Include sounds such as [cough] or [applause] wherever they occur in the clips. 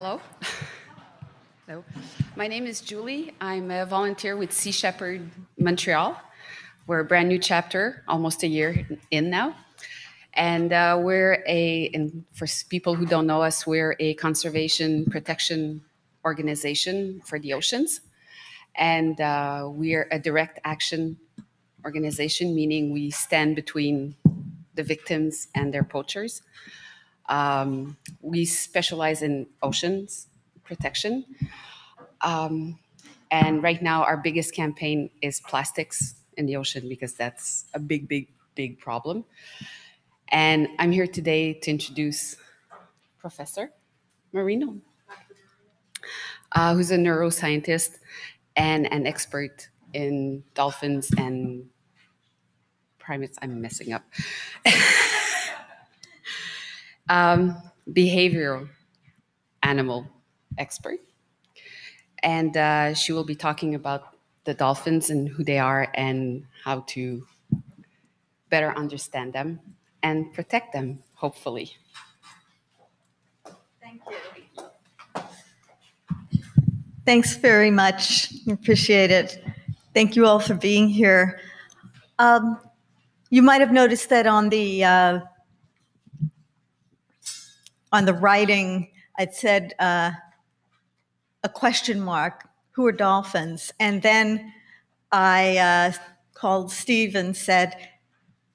Hello. Hello. My name is Julie. I'm a volunteer with Sea Shepherd Montreal. We're a brand new chapter, almost a year in now. And uh, we're a, and for people who don't know us, we're a conservation protection organization for the oceans. And uh, we're a direct action organization, meaning we stand between the victims and their poachers. Um, we specialize in oceans protection. Um, and right now, our biggest campaign is plastics in the ocean because that's a big, big, big problem. And I'm here today to introduce Professor Marino, uh, who's a neuroscientist and an expert in dolphins and primates. I'm messing up. [laughs] um, behavioral animal expert. And uh, she will be talking about the dolphins and who they are and how to better understand them and protect them, hopefully. Thank you. Thanks very much. Appreciate it. Thank you all for being here. Um, you might have noticed that on the uh, on the writing, I'd said uh, a question mark. Who are dolphins? And then I uh, called Steve and said,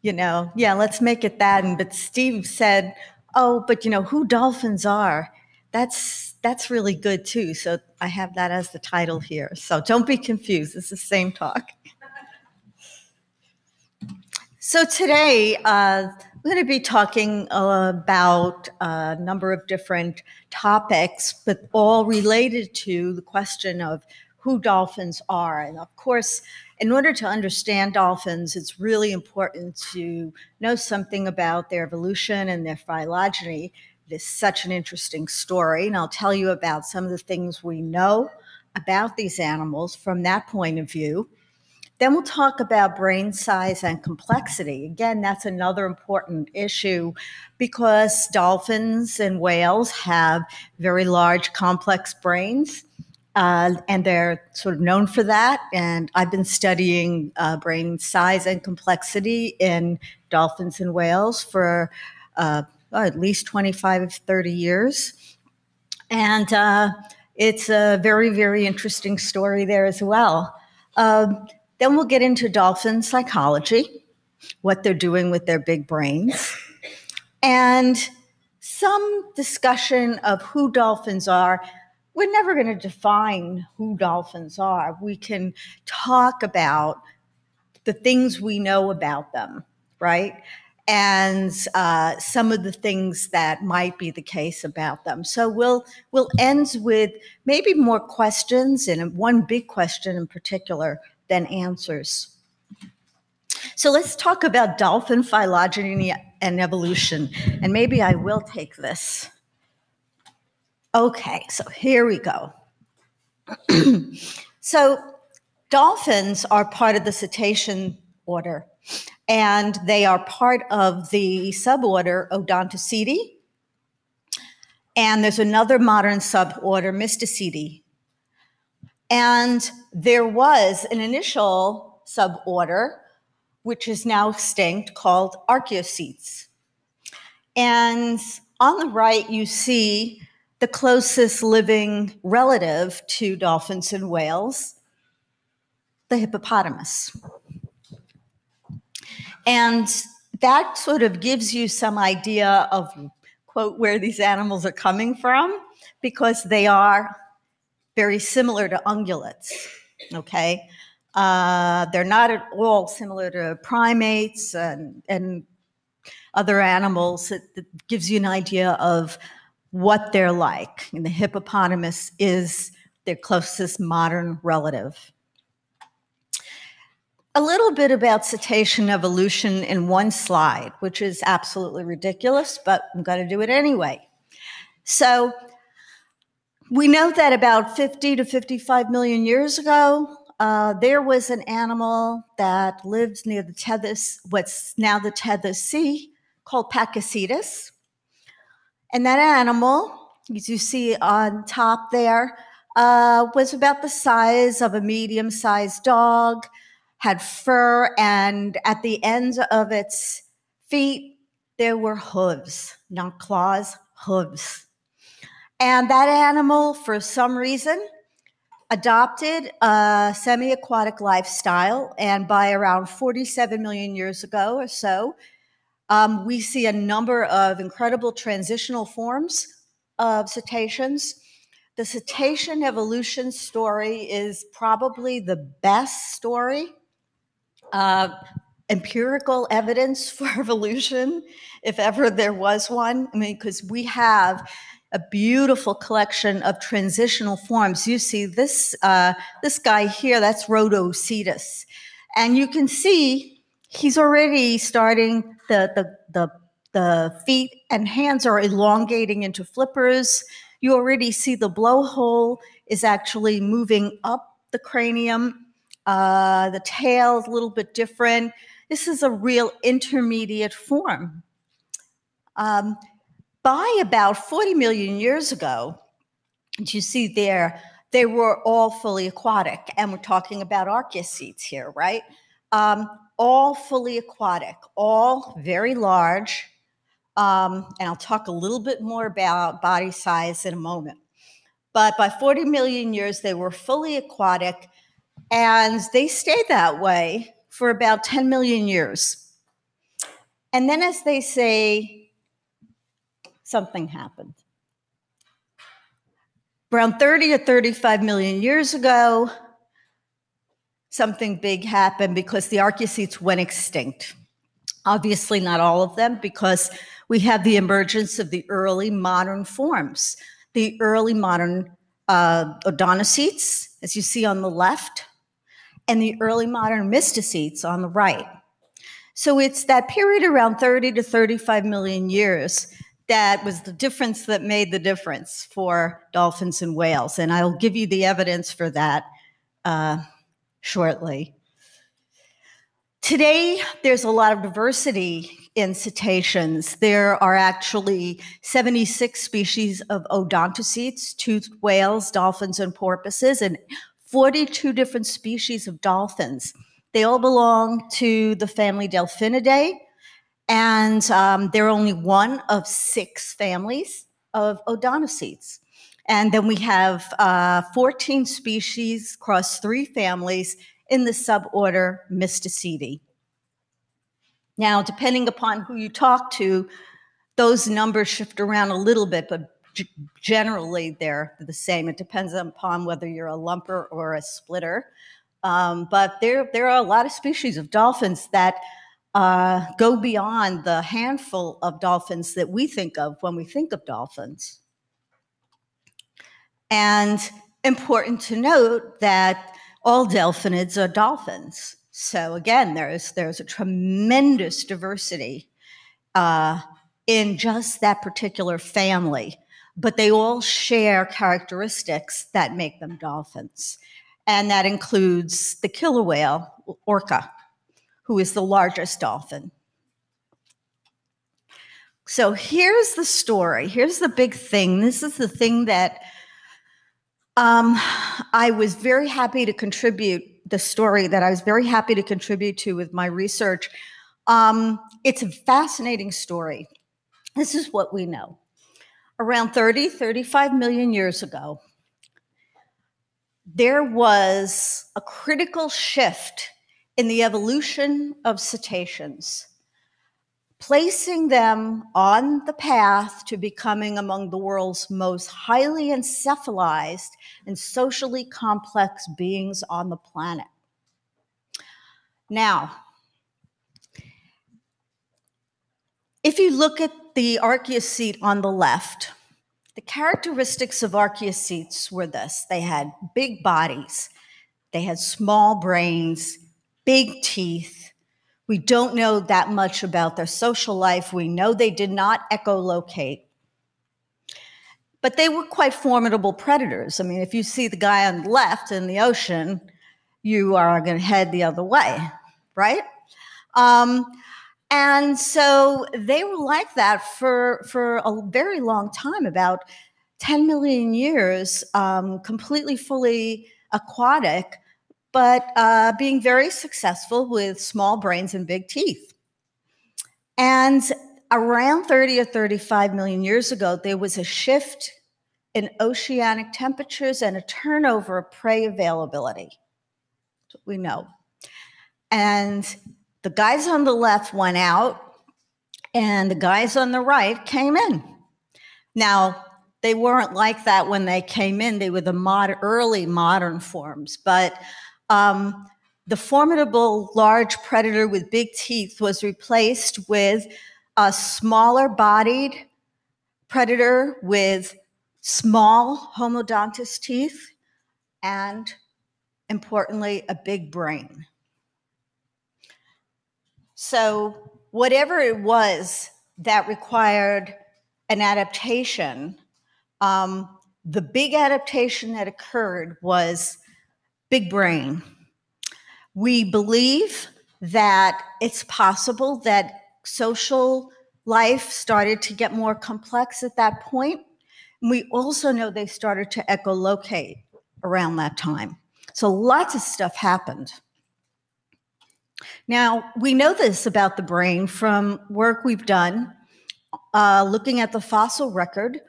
you know, yeah, let's make it that. And but Steve said, oh, but you know who dolphins are. That's that's really good too. So I have that as the title here. So don't be confused. It's the same talk. So today, uh, we're going to be talking uh, about uh, a number of different topics, but all related to the question of who dolphins are. And of course, in order to understand dolphins, it's really important to know something about their evolution and their phylogeny. It is such an interesting story, and I'll tell you about some of the things we know about these animals from that point of view. Then we'll talk about brain size and complexity. Again, that's another important issue because dolphins and whales have very large, complex brains. Uh, and they're sort of known for that. And I've been studying uh, brain size and complexity in dolphins and whales for uh, at least 25, 30 years. And uh, it's a very, very interesting story there as well. Um, then we'll get into dolphin psychology, what they're doing with their big brains, and some discussion of who dolphins are. We're never going to define who dolphins are. We can talk about the things we know about them, right? And uh, some of the things that might be the case about them. So we'll we'll end with maybe more questions and one big question in particular than answers. So let's talk about dolphin phylogeny and evolution. And maybe I will take this. Okay, so here we go. [clears throat] so dolphins are part of the cetacean order, and they are part of the suborder Odontoceti. And there's another modern suborder, Mysticeti, and there was an initial suborder, which is now extinct, called Archaeocetes. And on the right, you see the closest living relative to dolphins and whales, the hippopotamus. And that sort of gives you some idea of, quote, where these animals are coming from, because they are very similar to ungulates, okay? Uh, they're not at all similar to primates and, and other animals. It, it, gives you an idea of what they're like. And the hippopotamus is their closest modern relative. A little bit about cetacean evolution in one slide, which is absolutely ridiculous, but I'm going to do it anyway. So, we know that about 50 to 55 million years ago, uh, there was an animal that lived near the Tethys, what's now the Tethys Sea, called Pakicetus. And that animal as you see on top there, uh, was about the size of a medium sized dog, had fur, and at the ends of its feet, there were hooves, not claws, hooves. And that animal, for some reason, adopted a semi aquatic lifestyle. And by around 47 million years ago or so, um, we see a number of incredible transitional forms of cetaceans. The cetacean evolution story is probably the best story. Uh, empirical evidence [laughs] for evolution, if ever there was one. I mean, because we have a beautiful collection of transitional forms. You see this uh, this guy here, that's Rodhocetus, and you can see he's already starting the the the the feet and hands are elongating into flippers. You already see the blowhole is actually moving up the cranium. Uh, the tail is a little bit different. This is a real intermediate form. Um, by about 40 million years ago, and you see there, they were all fully aquatic. And we're talking about archaeocetes here, right? Um, all fully aquatic, all very large. Um, and I'll talk a little bit more about body size in a moment. But by 40 million years, they were fully aquatic, and they stayed that way for about 10 million years. And then, as they say, something happened. Around 30 or 35 million years ago, something big happened because the archaeocetes went extinct. Obviously, not all of them, because we have the emergence of the early modern forms. The early modern uh, as you see on the left, and the early modern mysticetes on the right. So it's that period around 30 to 35 million years that was the difference that made the difference for dolphins and whales. And I'll give you the evidence for that uh, shortly. Today, there's a lot of diversity in cetaceans. There are actually 76 species of odontocetes, toothed whales, dolphins, and porpoises, and 42 different species of dolphins. They all belong to the family Delphinidae, and um, they're only one of six families of odontocetes. And then we have uh, 14 species across three families in the suborder Mysticeti. Now, depending upon who you talk to, those numbers shift around a little bit, but generally they're the same. It depends upon whether you're a lumper or a splitter. Um, but there, there are a lot of species of dolphins that uh, go beyond the handful of dolphins that we think of when we think of dolphins. And important to note that all delphinids are dolphins. So again, there's there's a tremendous diversity uh, in just that particular family, but they all share characteristics that make them dolphins, and that includes the killer whale, orca who is the largest dolphin. So here's the story. Here's the big thing. This is the thing that um, I was very happy to contribute, the story that I was very happy to contribute to with my research. Um, it's a fascinating story. This is what we know. Around 30, 35 million years ago, there was a critical shift in the evolution of cetaceans, placing them on the path to becoming among the world's most highly encephalized and socially complex beings on the planet. Now, if you look at the archaeocete on the left, the characteristics of archaeocetes were this. They had big bodies, they had small brains, big teeth. We don't know that much about their social life. We know they did not echolocate. But they were quite formidable predators. I mean, if you see the guy on the left in the ocean, you are going to head the other way, right? Um, and so they were like that for, for a very long time, about 10 million years um, completely fully aquatic, but uh, being very successful with small brains and big teeth. And around 30 or 35 million years ago, there was a shift in oceanic temperatures and a turnover of prey availability. We know. And the guys on the left went out, and the guys on the right came in. Now, they weren't like that when they came in. They were the mod- early modern forms, but um, the formidable large predator with big teeth was replaced with a smaller bodied predator with small homodontous teeth and importantly a big brain. So whatever it was that required an adaptation um, the big adaptation that occurred was big brain we believe that it's possible that social life started to get more complex at that point. We also know they started to echolocate around that time. So lots of stuff happened. Now, we know this about the brain from work we've done uh, looking at the fossil record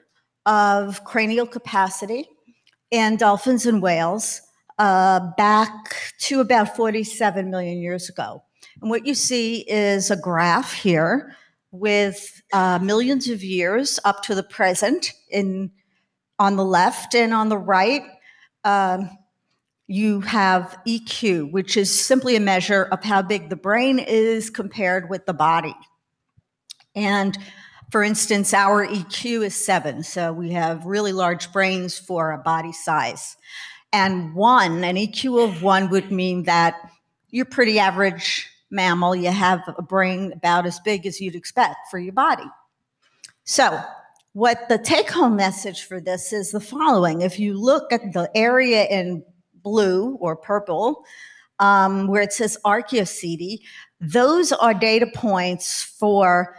of cranial capacity in dolphins and whales uh, back to about 47 million years ago. And what you see is a graph here with uh, millions of years up to the present in on the left and on the right. Um, you have EQ, which is simply a measure of how big the brain is compared with the body. And for instance, our EQ is seven, so we have really large brains for a body size. And one, an EQ of one would mean that you're pretty average mammal. You have a brain about as big as you'd expect for your body. So, what the take home message for this is the following if you look at the area in blue or purple, um, where it says Archaeoceti, those are data points for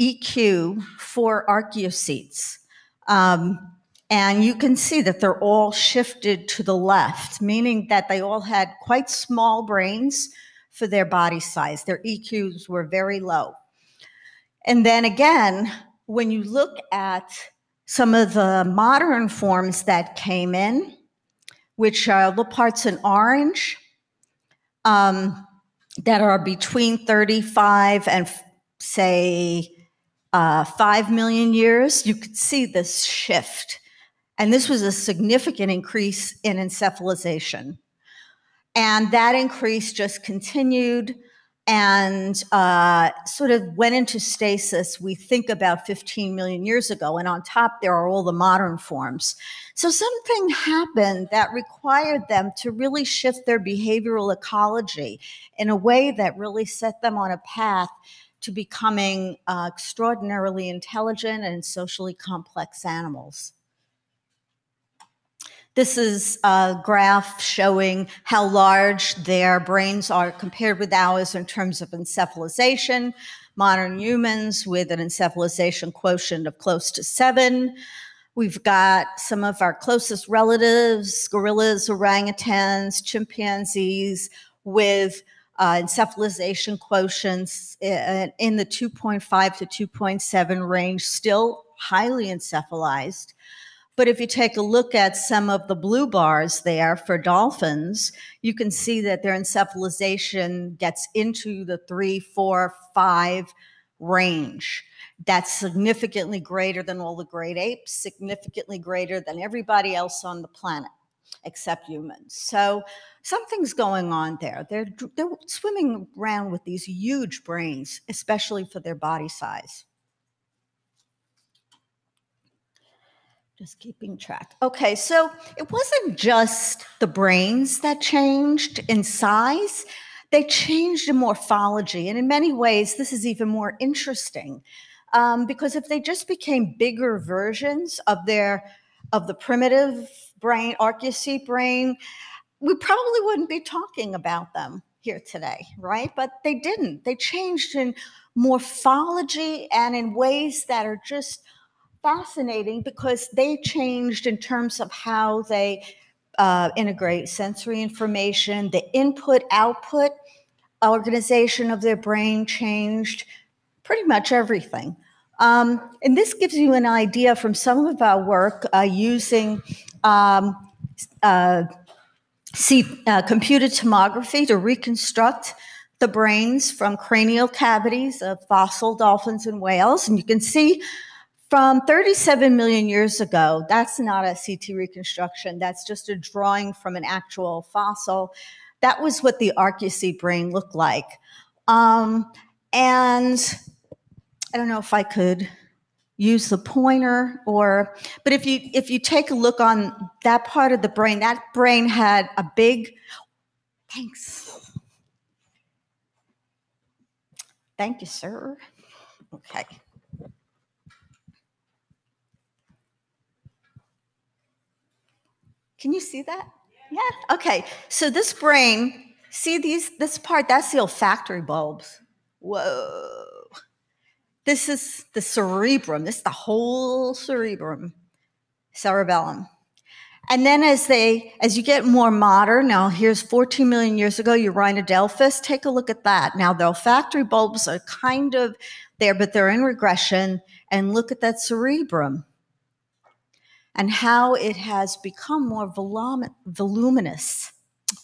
EQ for archaeocetes. Um, and you can see that they're all shifted to the left, meaning that they all had quite small brains for their body size. Their EQs were very low. And then again, when you look at some of the modern forms that came in, which are the parts in orange um, that are between 35 and say uh, 5 million years, you could see this shift and this was a significant increase in encephalization. And that increase just continued and uh, sort of went into stasis, we think about 15 million years ago. And on top, there are all the modern forms. So something happened that required them to really shift their behavioral ecology in a way that really set them on a path to becoming uh, extraordinarily intelligent and socially complex animals. This is a graph showing how large their brains are compared with ours in terms of encephalization. Modern humans with an encephalization quotient of close to seven. We've got some of our closest relatives, gorillas, orangutans, chimpanzees, with uh, encephalization quotients in the 2.5 to 2.7 range, still highly encephalized. But if you take a look at some of the blue bars there for dolphins, you can see that their encephalization gets into the three, four, five range. That's significantly greater than all the great apes, significantly greater than everybody else on the planet except humans. So something's going on there. They're, they're swimming around with these huge brains, especially for their body size. Just keeping track. Okay, so it wasn't just the brains that changed in size, they changed in morphology. And in many ways, this is even more interesting um, because if they just became bigger versions of their of the primitive brain, archaeocete brain, we probably wouldn't be talking about them here today, right? But they didn't. They changed in morphology and in ways that are just fascinating because they changed in terms of how they uh, integrate sensory information, the input output organization of their brain changed, pretty much everything. Um, and this gives you an idea from some of our work uh, using um, uh, see, uh, computed tomography to reconstruct the brains from cranial cavities of fossil dolphins and whales. And you can see from 37 million years ago, that's not a CT reconstruction, that's just a drawing from an actual fossil. That was what the archaeocete brain looked like. Um, and I don't know if I could use the pointer or but if you if you take a look on that part of the brain that brain had a big thanks Thank you, sir. Okay. Can you see that? Yeah. Okay. So this brain, see these this part, that's the olfactory bulbs. Whoa. This is the cerebrum. This is the whole cerebrum, cerebellum. And then as they, as you get more modern, now here's 14 million years ago, Eurhinodelphis, take a look at that. Now the olfactory bulbs are kind of there, but they're in regression. And look at that cerebrum and how it has become more volum- voluminous.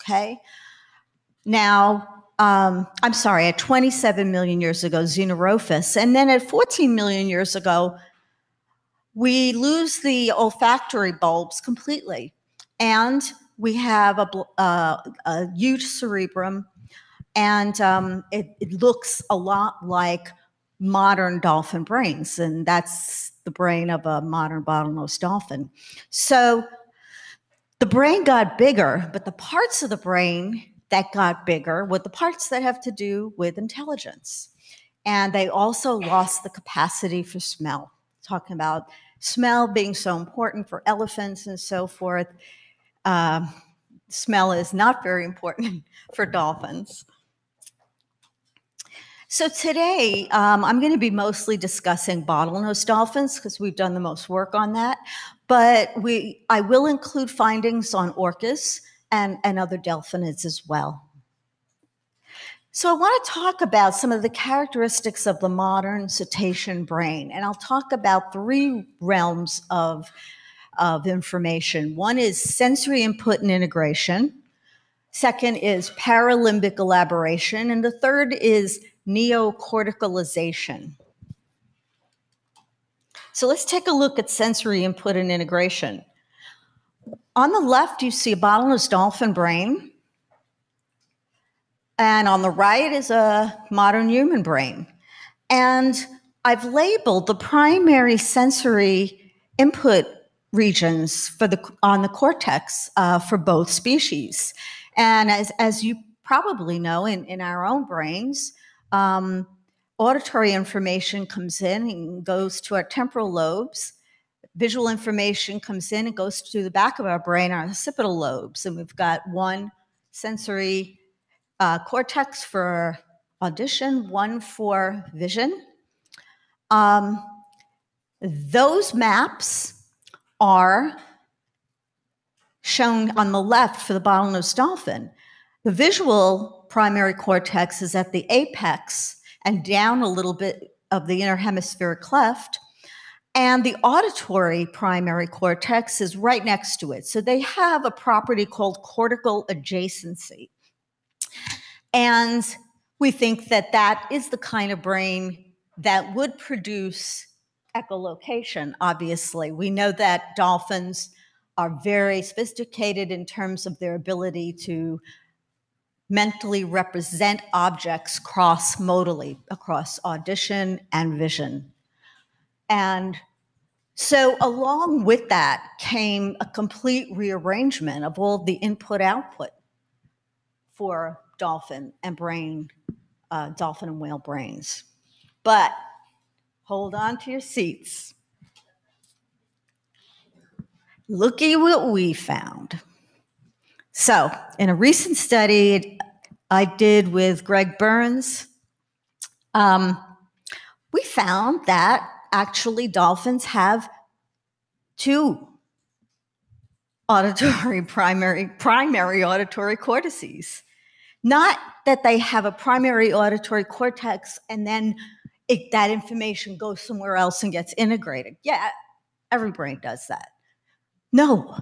Okay. Now, um, I'm sorry, at 27 million years ago, Xenorophus. And then at 14 million years ago, we lose the olfactory bulbs completely. And we have a, uh, a huge cerebrum, and um, it, it, looks a lot like modern dolphin brains, and that's the brain of a modern bottlenose dolphin. So the brain got bigger, but the parts of the brain that got bigger were the parts that have to do with intelligence. And they also lost the capacity for smell. Talking about smell being so important for elephants and so forth. Uh, smell is not very important [laughs] for dolphins. So today, um, I'm going to be mostly discussing bottlenose dolphins because we've done the most work on that. But we, I will include findings on orcas and, and other delphinids as well. So, I want to talk about some of the characteristics of the modern cetacean brain, and I'll talk about three realms of, of information. One is sensory input and integration, second is paralimbic elaboration, and the third is neocorticalization. So, let's take a look at sensory input and integration. On the left, you see a bottlenose dolphin brain and on the right is a modern human brain. And I've labeled the primary sensory input regions for the on the cortex uh, for both species. And as, as you probably know, in, in our own brains, um, auditory information comes in and goes to our temporal lobes. Visual information comes in and goes to the back of our brain, our occipital lobes. And we've got one sensory uh, cortex for audition, one for vision. Um, those maps are shown on the left for the bottlenose dolphin. The visual primary cortex is at the apex and down a little bit of the inner hemispheric cleft. And the auditory primary cortex is right next to it. So they have a property called cortical adjacency. And we think that that is the kind of brain that would produce echolocation, obviously. We know that dolphins are very sophisticated in terms of their ability to mentally represent objects cross modally across audition and vision. And so, along with that came a complete rearrangement of all the input output for dolphin and brain, uh, dolphin and whale brains. But hold on to your seats. Looky what we found. So, in a recent study I did with Greg Berns, um, we found that actually dolphins have two auditory [laughs] primary primary auditory cortices. Not that they have a primary auditory cortex and then it, that information goes somewhere else and gets integrated. Yeah, every brain does that. No,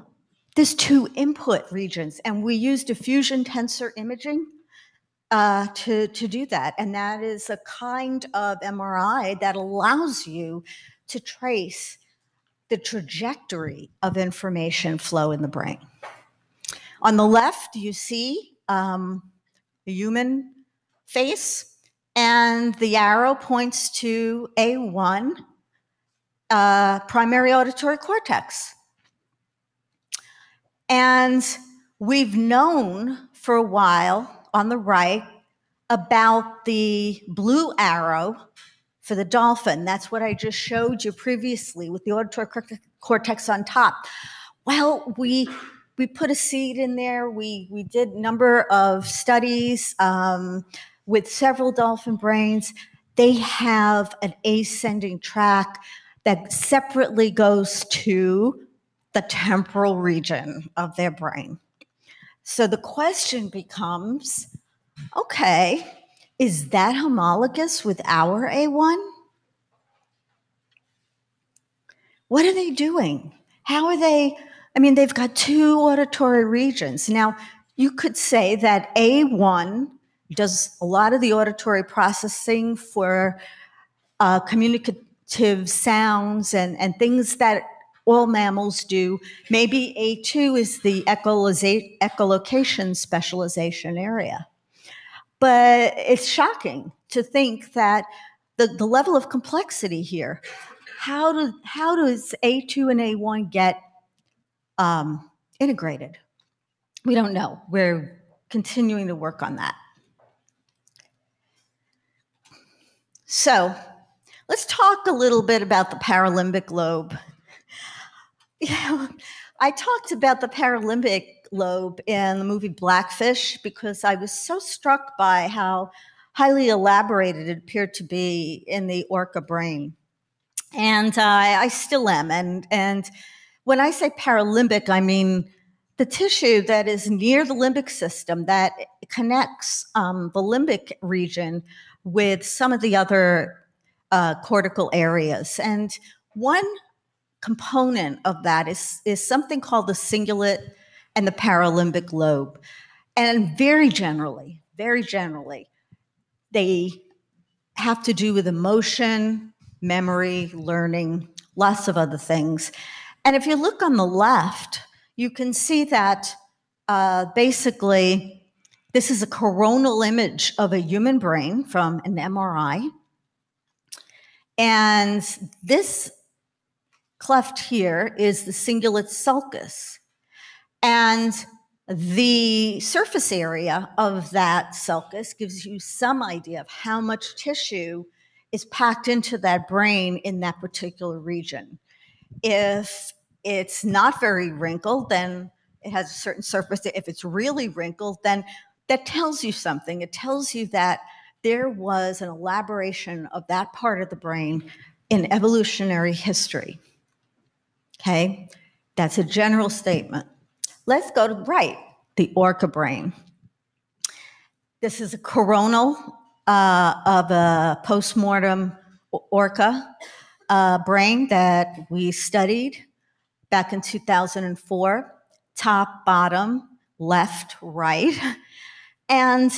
there's two input regions, and we use diffusion tensor imaging uh, to, to do that. And that is a kind of MRI that allows you to trace the trajectory of information flow in the brain. On the left, you see um, human face, and the arrow points to A1, uh, primary auditory cortex. And we've known for a while on the right about the blue arrow for the dolphin. That's what I just showed you previously with the auditory cortex on top. Well, we we put a seed in there. We we did a number of studies um, with several dolphin brains. They have an ascending track that separately goes to the temporal region of their brain. So the question becomes okay, is that homologous with our A1? What are they doing? How are they? I mean, they've got two auditory regions. Now, you could say that A1 does a lot of the auditory processing for uh, communicative sounds and, and things that all mammals do. Maybe A2 is the echolocation specialization area. But it's shocking to think that the, the level of complexity here, how, do, how does A2 and A1 get um, integrated? We don't know. We're continuing to work on that. So let's talk a little bit about the paralimbic lobe. Yeah, [laughs] I talked about the paralimbic lobe in the movie Blackfish because I was so struck by how highly elaborated it appeared to be in the orca brain. And uh, I still am. And, and when I say paralimbic, I mean the tissue that is near the limbic system that connects um, the limbic region with some of the other uh, cortical areas. And one component of that is, is something called the cingulate and the paralimbic lobe. And very generally, very generally, they have to do with emotion, memory, learning, lots of other things. And if you look on the left, you can see that uh, basically this is a coronal image of a human brain from an MRI. And this cleft here is the cingulate sulcus. And the surface area of that sulcus gives you some idea of how much tissue is packed into that brain in that particular region. If it's not very wrinkled, then it has a certain surface. If it's really wrinkled, then that tells you something. It tells you that there was an elaboration of that part of the brain in evolutionary history. Okay, that's a general statement. Let's go to right, the orca brain. This is a coronal uh, of a postmortem orca uh, brain that we studied back in 2004, top, bottom, left, right. And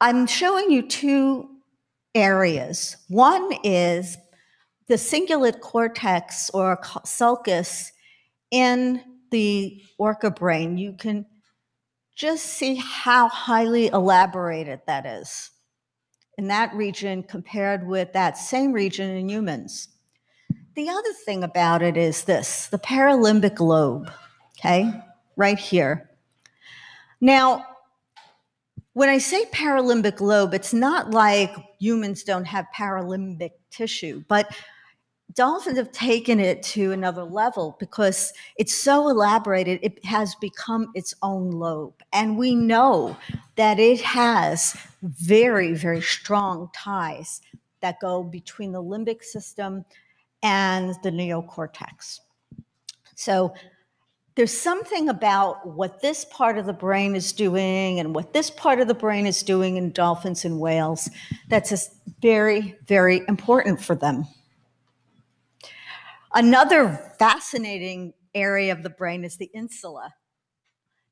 I'm showing you two areas. One is the cingulate cortex or sulcus in the orca brain. You can just see how highly elaborated that is in that region compared with that same region in humans. The other thing about it is this the paralimbic lobe, okay, right here. Now, when I say paralimbic lobe, it's not like humans don't have paralimbic tissue, but dolphins have taken it to another level because it's so elaborated, it has become its own lobe. And we know that it has very, very strong ties that go between the limbic system and the neocortex. So there's something about what this part of the brain is doing and what this part of the brain is doing in dolphins and whales that's very, very important for them. Another fascinating area of the brain is the insula.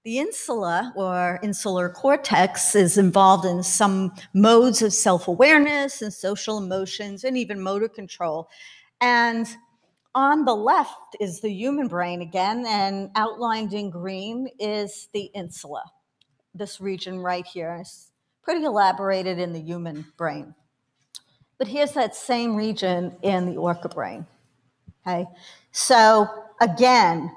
The insula or insular cortex is involved in some modes of self awareness and social emotions and even motor control. And on the left is the human brain again, and outlined in green is the insula, this region right here. It's pretty elaborated in the human brain. But here's that same region in the orca brain. Okay, so again,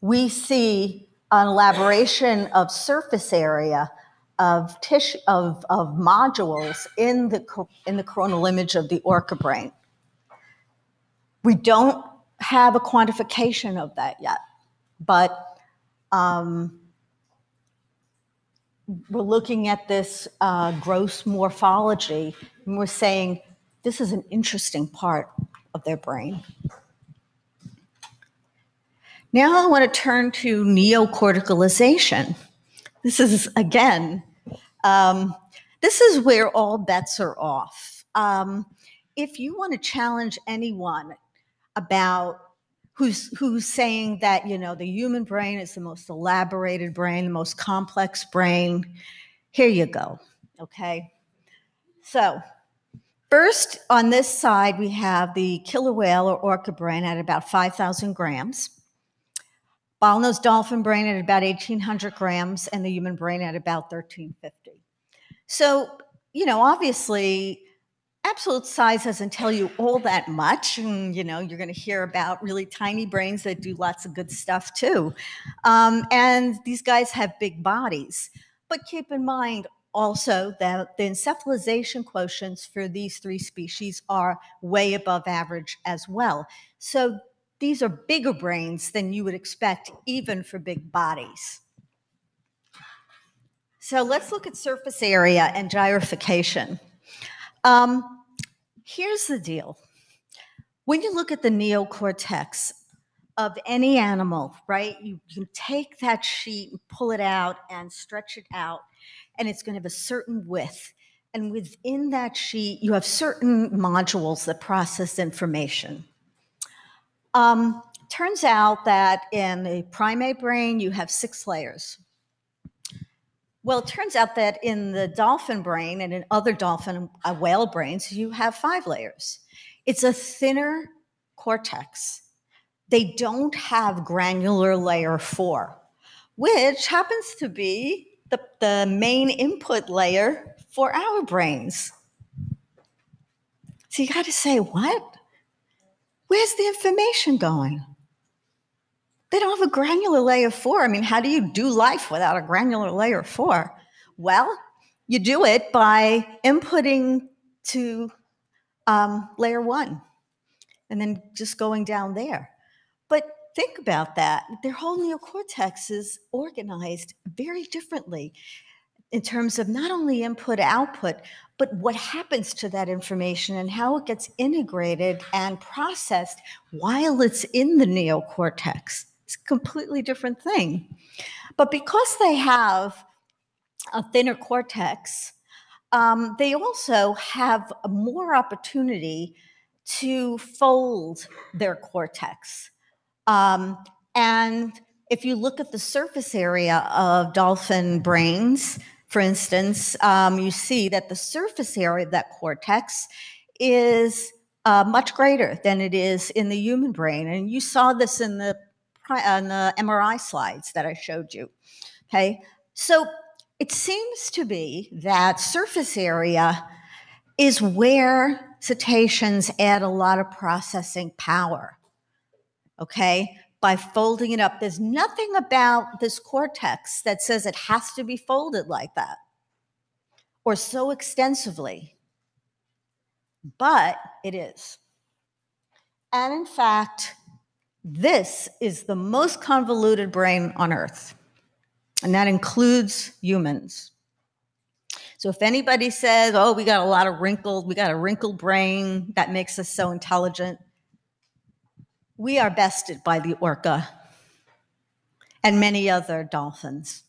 we see an elaboration of surface area of tissue of, of modules in the in the coronal image of the orca brain. We don't have a quantification of that yet, but um, we're looking at this uh, gross morphology and we're saying this is an interesting part of their brain. Now I want to turn to neocorticalization. This is, again, um, this is where all bets are off. Um, if you want to challenge anyone about who's who's saying that you know the human brain is the most elaborated brain, the most complex brain, here you go. Okay, so first on this side we have the killer whale or orca brain at about 5,000 grams. Bottlenose dolphin brain at about 1,800 grams, and the human brain at about 1,350. So, you know, obviously, absolute size doesn't tell you all that much. And, you know, you're going to hear about really tiny brains that do lots of good stuff too. Um, and these guys have big bodies. But keep in mind also that the encephalization quotients for these three species are way above average as well. So these are bigger brains than you would expect, even for big bodies. So let's look at surface area and gyrification. Um, here's the deal. When you look at the neocortex of any animal, right, you can take that sheet and pull it out and stretch it out, and it's going to have a certain width. And within that sheet, you have certain modules that process information. Um, turns out that in the primate brain, you have six layers. Well, it turns out that in the dolphin brain and in other dolphin uh, whale brains, you have five layers. It's a thinner cortex. They don't have granular layer four, which happens to be the, the main input layer for our brains. So you got to say, what? Where's the information going? They don't have a granular layer four. I mean, how do you do life without a granular layer four? Well, you do it by inputting to um, layer one and then just going down there. But think about that. Their whole neocortex is organized very differently in terms of not only input output, but what happens to that information and how it gets integrated and processed while it's in the neocortex. It's a completely different thing. But because they have a thinner cortex, um, they also have more opportunity to fold their cortex. Um, and if you look at the surface area of dolphin brains, for instance, um, you see that the surface area of that cortex is uh, much greater than it is in the human brain. And you saw this in the, in the MRI slides that I showed you. Okay, so it seems to be that surface area is where cetaceans add a lot of processing power. Okay, by folding it up. There's nothing about this cortex that says it has to be folded like that or so extensively, but it is. And in fact, this is the most convoluted brain on earth, and that includes humans. So if anybody says, oh, we got a lot of wrinkled, we got a wrinkled brain that makes us so intelligent, we are bested by the orca and many other dolphins.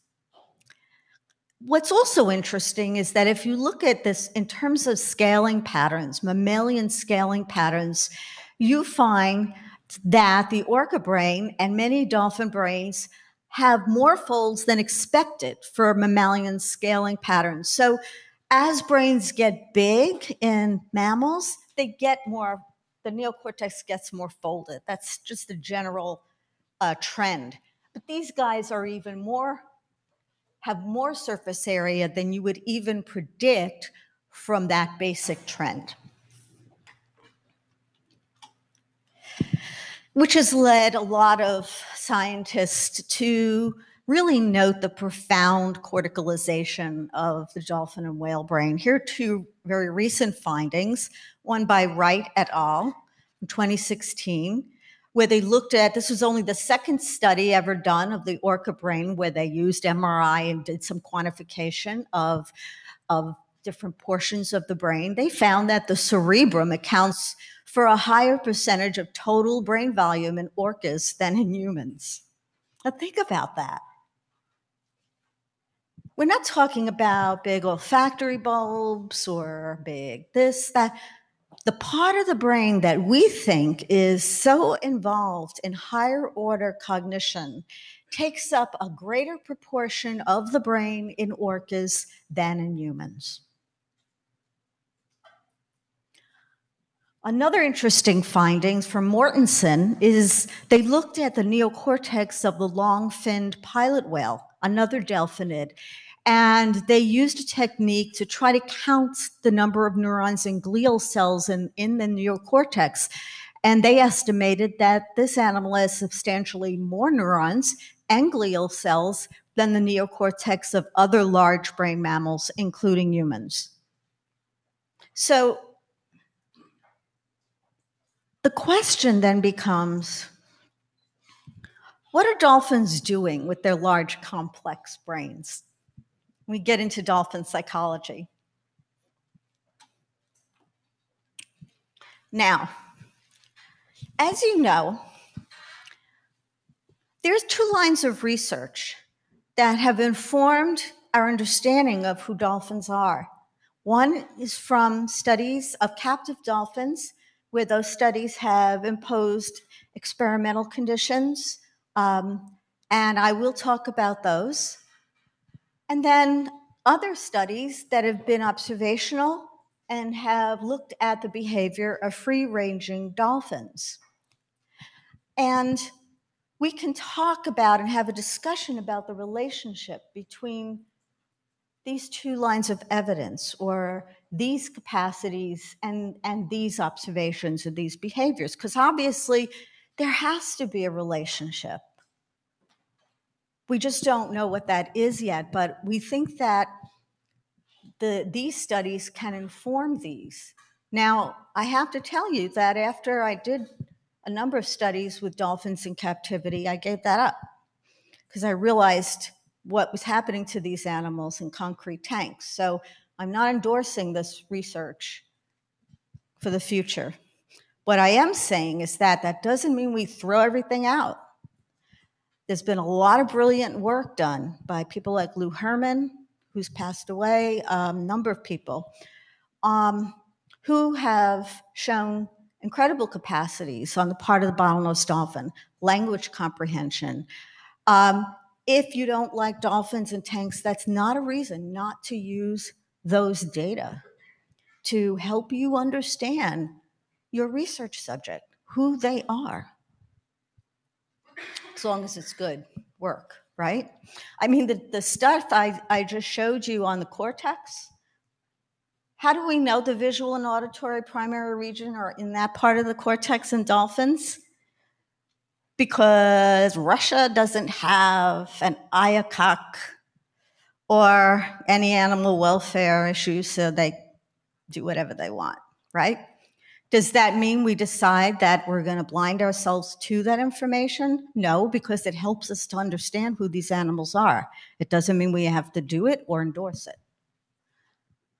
What's also interesting is that if you look at this in terms of scaling patterns, mammalian scaling patterns, you find that the orca brain and many dolphin brains have more folds than expected for mammalian scaling patterns. So as brains get big in mammals, they get more, the neocortex gets more folded. That's just the general uh, trend. But these guys are even more, have more surface area than you would even predict from that basic trend. Which has led a lot of scientists to really note the profound corticalization of the dolphin and whale brain. Here are two very recent findings, one by Wright et al. in 2016, where they looked at this was only the second study ever done of the orca brain where they used MRI and did some quantification of, of different portions of the brain. They found that the cerebrum accounts for a higher percentage of total brain volume in orcas than in humans. Now, think about that. We're not talking about big olfactory bulbs or big this, that the part of the brain that we think is so involved in higher order cognition takes up a greater proportion of the brain in orcas than in humans. Another interesting finding from Mortensen is they looked at the neocortex of the long-finned pilot whale, another delphinid, and they used a technique to try to count the number of neurons and glial cells in, in the neocortex. And they estimated that this animal has substantially more neurons and glial cells than the neocortex of other large brain mammals, including humans. So the question then becomes what are dolphins doing with their large, complex brains? We get into dolphin psychology. Now, as you know, there's two lines of research that have informed our understanding of who dolphins are. One is from studies of captive dolphins, where those studies have imposed experimental conditions, um, and I will talk about those. And then other studies that have been observational and have looked at the behavior of free ranging dolphins. And we can talk about and have a discussion about the relationship between these two lines of evidence or these capacities and, and these observations and these behaviors, because obviously there has to be a relationship. We just don't know what that is yet, but we think that the, these studies can inform these. Now, I have to tell you that after I did a number of studies with dolphins in captivity, I gave that up because I realized what was happening to these animals in concrete tanks. So I'm not endorsing this research for the future. What I am saying is that that doesn't mean we throw everything out. There's been a lot of brilliant work done by people like Lou Herman, who's passed away, a um, number of people, um, who have shown incredible capacities on the part of the bottlenose dolphin, language comprehension. Um, if you don't like dolphins and tanks, that's not a reason not to use those data to help you understand your research subject, who they are as long as it's good work, right? I mean, the, the stuff I, I just showed you on the cortex, how do we know the visual and auditory primary region are in that part of the cortex in dolphins? Because Russia doesn't have an IACUC or any animal welfare issues, so they do whatever they want, right? Does that mean we decide that we're going to blind ourselves to that information? No, because it helps us to understand who these animals are. It doesn't mean we have to do it or endorse it.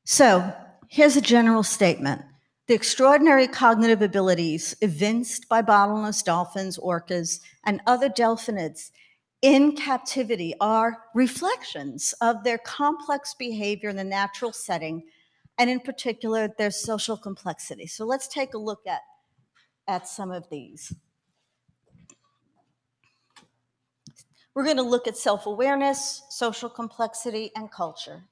So here's a general statement. The extraordinary cognitive abilities evinced by bottlenose dolphins, orcas, and other delphinids in captivity are reflections of their complex behavior in the natural setting, and in particular, their social complexity. So let's take a look at, at some of these. We're going to look at self awareness, social complexity, and culture.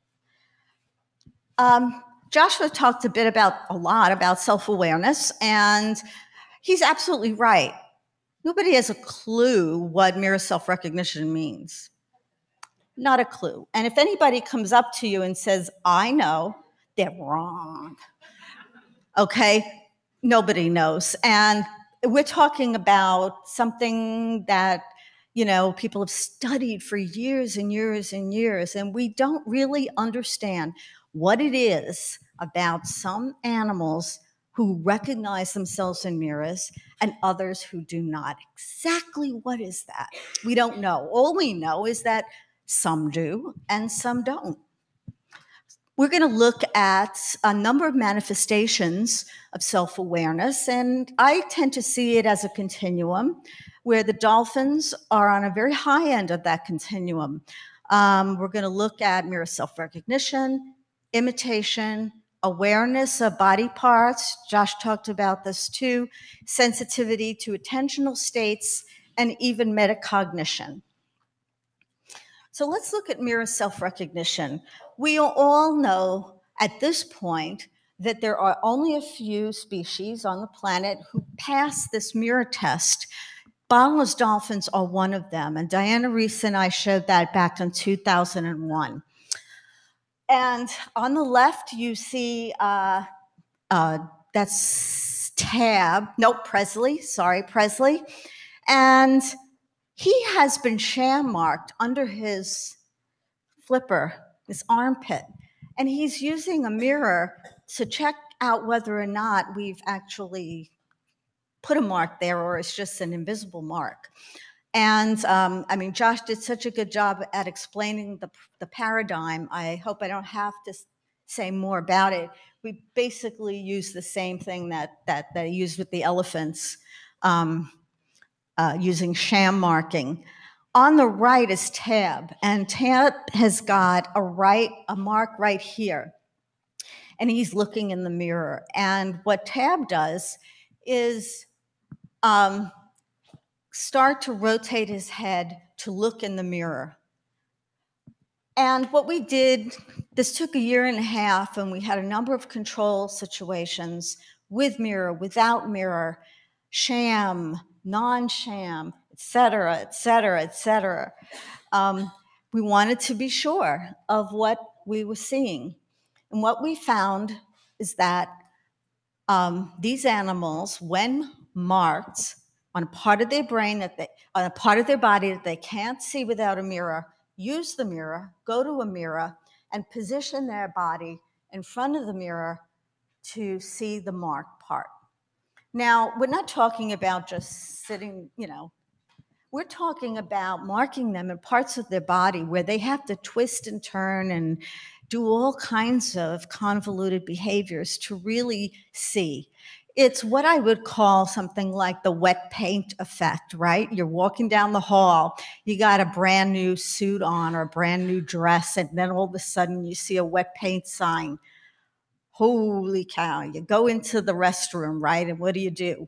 Um, Joshua talked a bit about a lot about self awareness, and he's absolutely right. Nobody has a clue what mirror self recognition means. Not a clue. And if anybody comes up to you and says, I know, they're wrong. Okay? Nobody knows. And we're talking about something that you know, people have studied for years and years and years, and we don't really understand what it is about some animals who recognize themselves in mirrors and others who do not. Exactly what is that? We don't know. All we know is that some do and some don't. We're going to look at a number of manifestations of self awareness, and I tend to see it as a continuum where the dolphins are on a very high end of that continuum. Um, we're going to look at mirror self recognition, imitation, awareness of body parts. Josh talked about this too, sensitivity to attentional states, and even metacognition. So let's look at mirror self recognition. We all know at this point that there are only a few species on the planet who pass this mirror test Bottlenose dolphins are one of them, and Diana Reiss and I showed that back in 2001. And on the left, you see uh, uh, that's Tab, no, Presley, sorry, Presley. And he has been sham marked under his flipper, his armpit. And he's using a mirror to check out whether or not we've actually put a mark there or it's just an invisible mark. And um, I mean, Josh did such a good job at explaining the, the paradigm. I hope I don't have to say more about it. We basically use the same thing that, that, that I used with the elephants, um, uh, using sham marking. On the right is Tab, and Tab has got a right, a mark right here. And he's looking in the mirror. And what Tab does is um, start to rotate his head to look in the mirror. And what we did, this took a year and a half, and we had a number of control situations with mirror, without mirror, sham, non sham, et cetera, et cetera, et cetera. Um, we wanted to be sure of what we were seeing. And what we found is that um, these animals, when marked on a part of their brain that they on a part of their body that they can't see without a mirror use the mirror go to a mirror and position their body in front of the mirror to see the marked part now we're not talking about just sitting you know we're talking about marking them in parts of their body where they have to twist and turn and do all kinds of convoluted behaviors to really see it's what I would call something like the wet paint effect, right? You're walking down the hall, you got a brand new suit on or a brand new dress, and then all of a sudden you see a wet paint sign. Holy cow, you go into the restroom, right? And what do you do?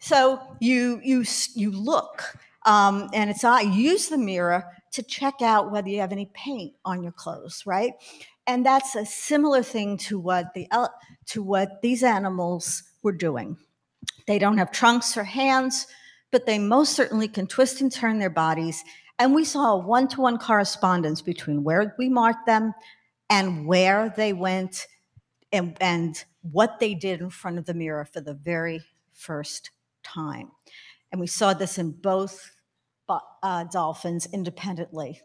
So you you you look, um, and it's I use the mirror to check out whether you have any paint on your clothes, right? and that's a similar thing to what the to what these animals were doing. They don't have trunks or hands, but they most certainly can twist and turn their bodies. And we saw a one-to-one correspondence between where we marked them and where they went and, and what they did in front of the mirror for the very first time. And we saw this in both uh, dolphins independently.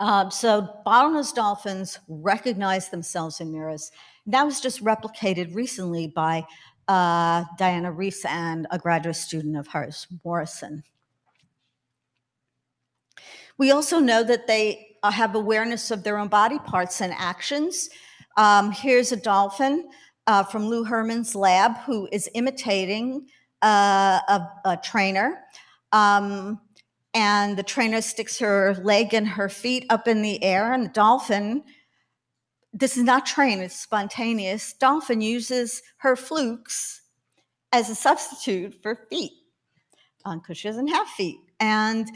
Um, so bottlenose dolphins recognize themselves in mirrors. That was just replicated recently by uh, Diana Reiss and a graduate student of hers, Morrison. We also know that they uh, have awareness of their own body parts and actions. Um, here's a dolphin uh, from Lou Herman's lab who is imitating uh, a, a, trainer. Um, and the trainer sticks her leg and her feet up in the air, and the dolphin, this is not trained, it's spontaneous. Dolphin uses her flukes as a substitute for feet because um, she doesn't have feet. And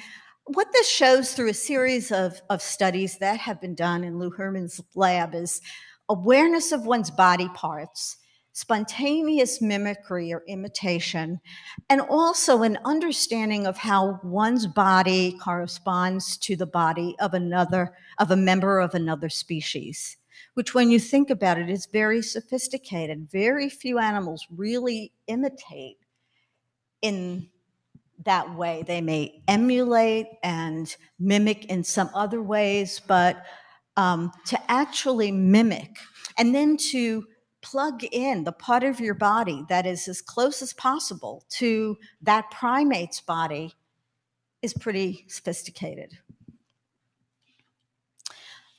what this shows through a series of, of studies that have been done in Lou Herman's lab is awareness of one's body parts, spontaneous mimicry or imitation, and also an understanding of how one's body corresponds to the body of another, of a member of another species, which when you think about it is very sophisticated. Very few animals really imitate in that way. They may emulate and mimic in some other ways, but um, to actually mimic and then to plug in the part of your body that is as close as possible to that primate's body is pretty sophisticated.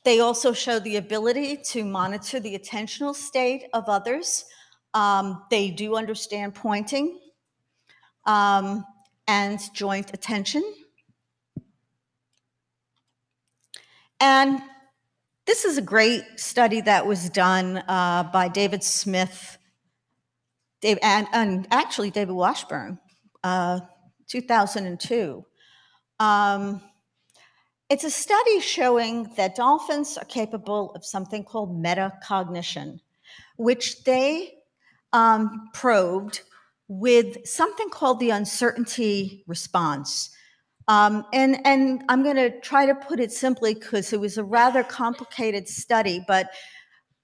They also show the ability to monitor the attentional state of others. Um, they do understand pointing. Um, and joint attention. And this is a great study that was done uh, by David Smith Dave, and, and, actually David Washburn, uh, 2002. Um, it's a study showing that dolphins are capable of something called metacognition, which they um, probed with something called the uncertainty response. Um, and, and I'm going to try to put it simply because it was a rather complicated study, but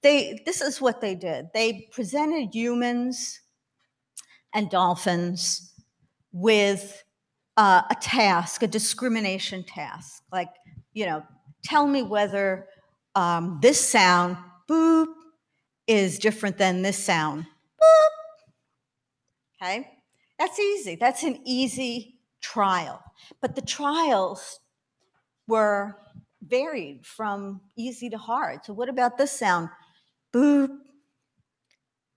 they, this is what they did. They presented humans and dolphins with uh, a task, a discrimination task, like, you know, tell me whether um, this sound, boop, is different than this sound, Okay? That's easy. That's an easy trial. But the trials were varied from easy to hard. So, what about this sound? Boop,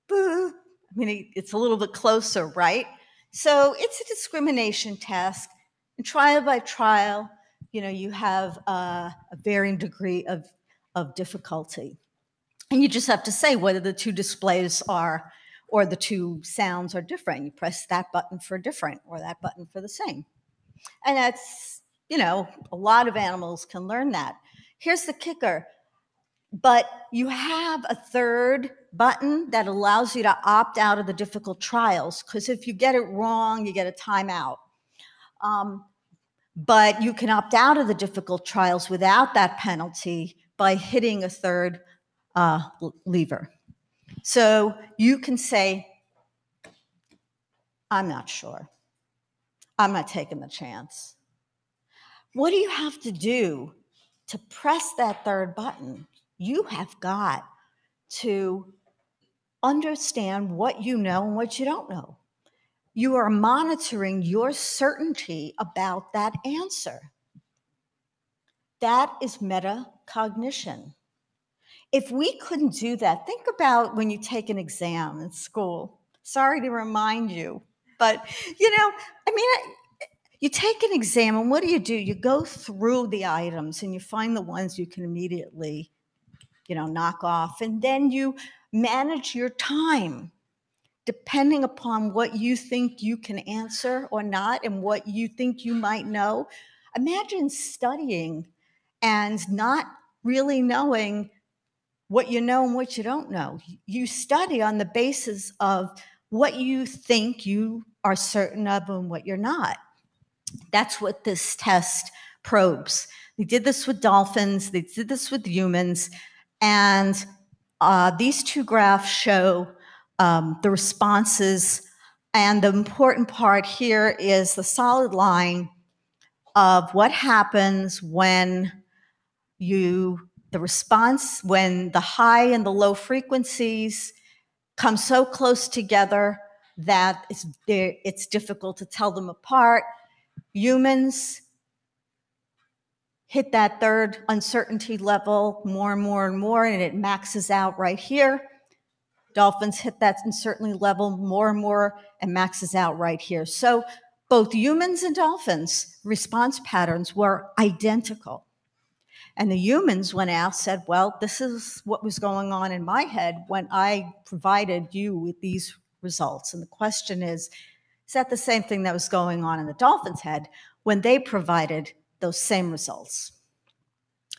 boop. I mean, it's a little bit closer, right? So, it's a discrimination task. And trial by trial, you know, you have a varying degree of, of difficulty. And you just have to say whether the two displays are or the two sounds are different. You press that button for different or that button for the same. And that's, you know, a lot of animals can learn that. Here's the kicker. But you have a third button that allows you to opt out of the difficult trials because if you get it wrong, you get a timeout. Um, but you can opt out of the difficult trials without that penalty by hitting a third uh, lever. So you can say, I'm not sure. I'm not taking the chance. What do you have to do to press that third button? You have got to understand what you know and what you don't know. You are monitoring your certainty about that answer. That is metacognition. If we couldn't do that, think about when you take an exam in school. Sorry to remind you, but you know, I mean, you take an exam and what do you do? You go through the items and you find the ones you can immediately, you know, knock off, and then you manage your time depending upon what you think you can answer or not and what you think you might know. Imagine studying and not really knowing what you know and what you don't know. You study on the basis of what you think you are certain of and what you're not. That's what this test probes. They did this with dolphins, they did this with humans, and uh, these two graphs show um, the responses. And the important part here is the solid line of what happens when you the response when the high and the low frequencies come so close together that it's, it's difficult to tell them apart. Humans hit that third uncertainty level more and more and more, and it maxes out right here. Dolphins hit that uncertainty level more and more and maxes out right here. So both humans and dolphins response patterns were identical. And the humans went out said, well, this is what was going on in my head when I provided you with these results. And the question is, is that the same thing that was going on in the dolphin's head when they provided those same results?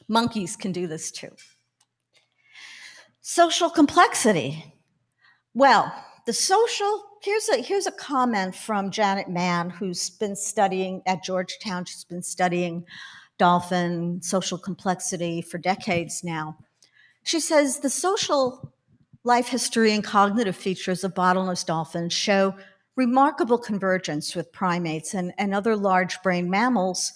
Monkeys can do this too. Social complexity. Well, the social, here's a, here's a comment from Janet Mann, who's been studying at Georgetown. She's been studying dolphin social complexity for decades now. She says the social life history and cognitive features of bottlenose dolphins show remarkable convergence with primates and, and other large brain mammals,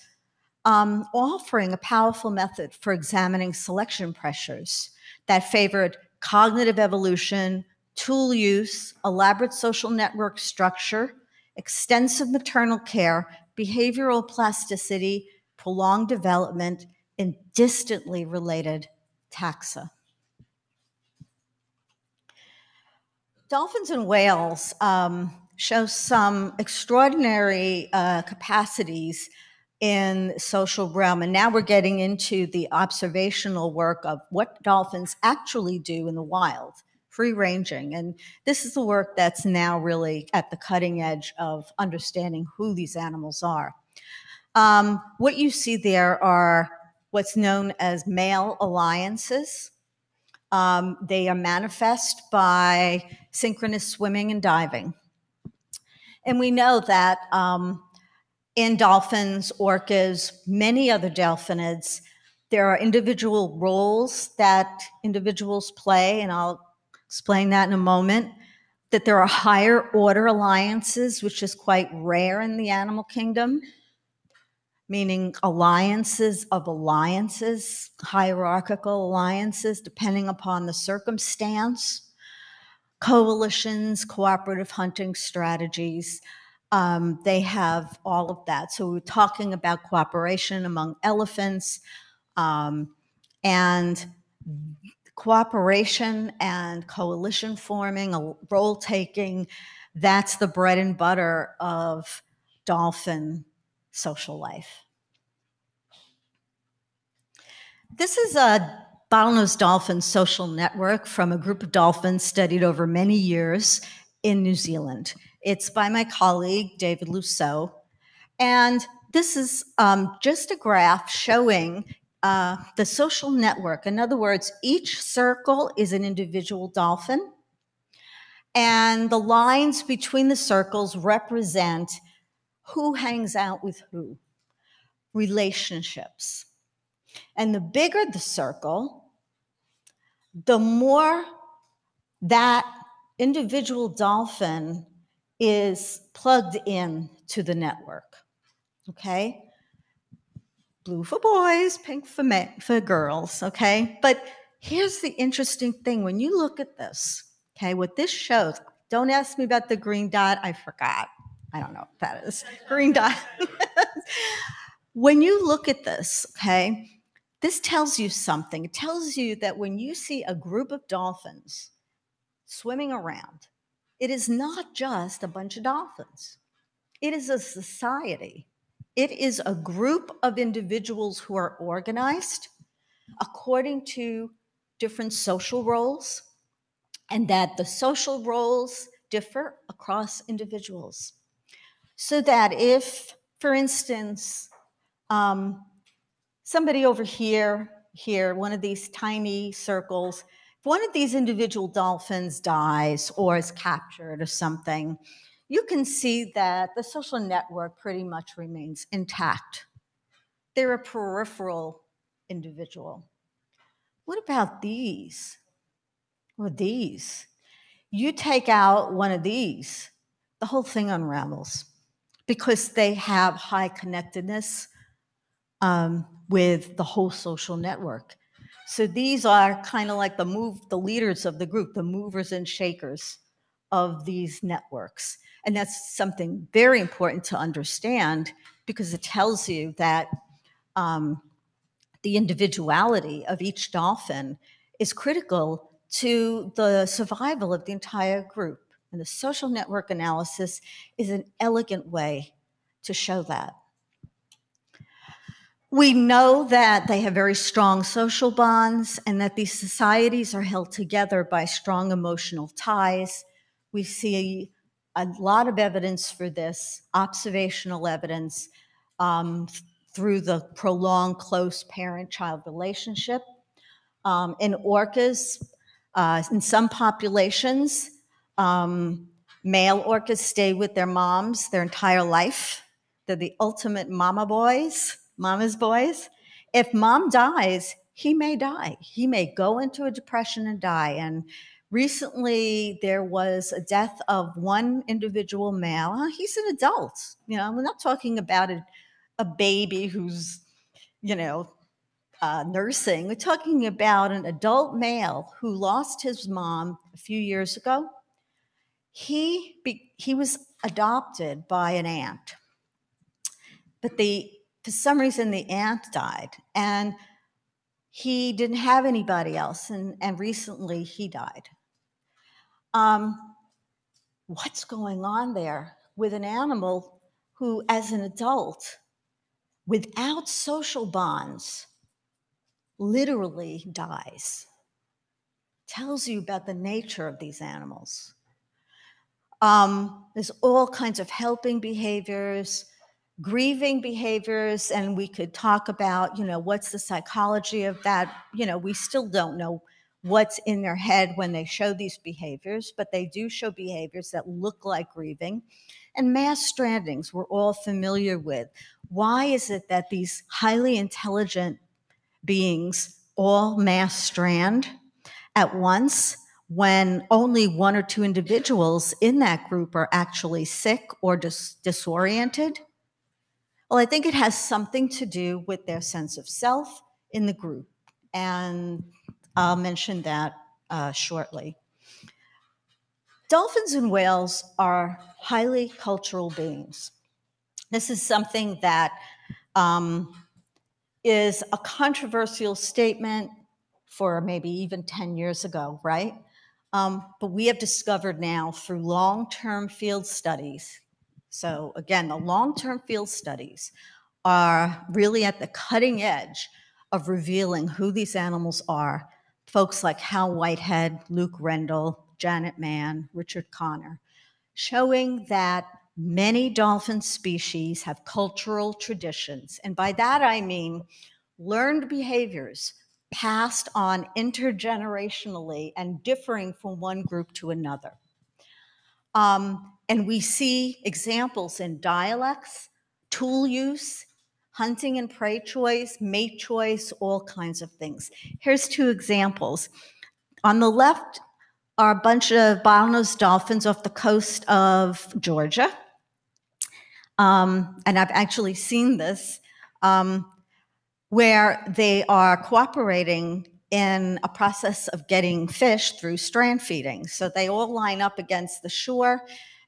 um, offering a powerful method for examining selection pressures that favored cognitive evolution, tool use, elaborate social network structure, extensive maternal care, behavioral plasticity, prolonged development in distantly related taxa. Dolphins and whales um, show some extraordinary uh, capacities in social realm. And now we're getting into the observational work of what dolphins actually do in the wild, free ranging. And this is the work that's now really at the cutting edge of understanding who these animals are. Um, what you see there are what's known as male alliances. Um, they are manifest by synchronous swimming and diving. And we know that um, in dolphins, orcas, many other delphinids, there are individual roles that individuals play, and I'll explain that in a moment. That there are higher order alliances, which is quite rare in the animal kingdom meaning alliances of alliances, hierarchical alliances, depending upon the circumstance, coalitions, cooperative hunting strategies. Um, they have all of that. So we're talking about cooperation among elephants um, and cooperation and coalition forming, role taking. That's the bread and butter of dolphin social life. This is a bottlenose dolphin social network from a group of dolphins studied over many years in New Zealand. It's by my colleague, David Lusseau. And this is um, just a graph showing uh, the social network. In other words, each circle is an individual dolphin, and the lines between the circles represent who hangs out with who, relationships. And the bigger the circle, the more that individual dolphin is plugged in to the network. Okay? Blue for boys, pink for, men, for girls, okay? But here's the interesting thing when you look at this, okay, what this shows, don't ask me about the green dot, I forgot. I don't know what that is. Green dot. when you look at this, okay, this tells you something. It tells you that when you see a group of dolphins swimming around, it is not just a bunch of dolphins. It is a society. It is a group of individuals who are organized according to different social roles, and that the social roles differ across individuals. So that if, for instance, um, somebody over here, here, one of these tiny circles, if one of these individual dolphins dies or is captured or something, you can see that the social network pretty much remains intact. They're a peripheral individual. What about these? Or these? You take out one of these, the whole thing unravels because they have high connectedness um, with the whole social network. So these are kind of like the move, the leaders of the group, the movers and shakers of these networks. And that's something very important to understand because it tells you that um, the individuality of each dolphin is critical to the survival of the entire group. And the social network analysis is an elegant way to show that. We know that they have very strong social bonds and that these societies are held together by strong emotional ties. We see a lot of evidence for this, observational evidence, um, through the prolonged close parent child relationship. Um, in orcas, uh, in some populations, um, male orcas stay with their moms their entire life. They're the ultimate mama boys, mama's boys. If mom dies, he may die. He may go into a depression and die. And recently, there was a death of one individual male. He's an adult. You know, we're not talking about a a baby who's, you know, uh, nursing. We're talking about an adult male who lost his mom a few years ago. He be, he was adopted by an aunt, but the for some reason the aunt died, and he didn't have anybody else, and, and recently he died. Um, what's going on there with an animal who, as an adult, without social bonds literally dies. Tells you about the nature of these animals. Um, there's all kinds of helping behaviors, grieving behaviors, and we could talk about, you know, what's the psychology of that. You know, we still don't know what's in their head when they show these behaviors, but they do show behaviors that look like grieving. And mass strandings we're all familiar with. Why is it that these highly intelligent beings all mass strand at once when only one or two individuals in that group are actually sick or dis- disoriented? Well, I think it has something to do with their sense of self in the group. And I'll mention that uh, shortly. Dolphins and whales are highly cultural beings. This is something that um, is a controversial statement for maybe even 10 years ago, right? Um, but we have discovered now through long term field studies. So, again, the long term field studies are really at the cutting edge of revealing who these animals are. Folks like Hal Whitehead, Luke Rendell, Janet Mann, Richard Connor, showing that Many dolphin species have cultural traditions, and by that I mean learned behaviors passed on intergenerationally and differing from one group to another. Um, and we see examples in dialects, tool use, hunting and prey choice, mate choice, all kinds of things. Here's two examples. On the left are a bunch of bottlenose dolphins off the coast of Georgia. Um, and I've actually seen this um, where they are cooperating in a process of getting fish through strand feeding. So they all line up against the shore,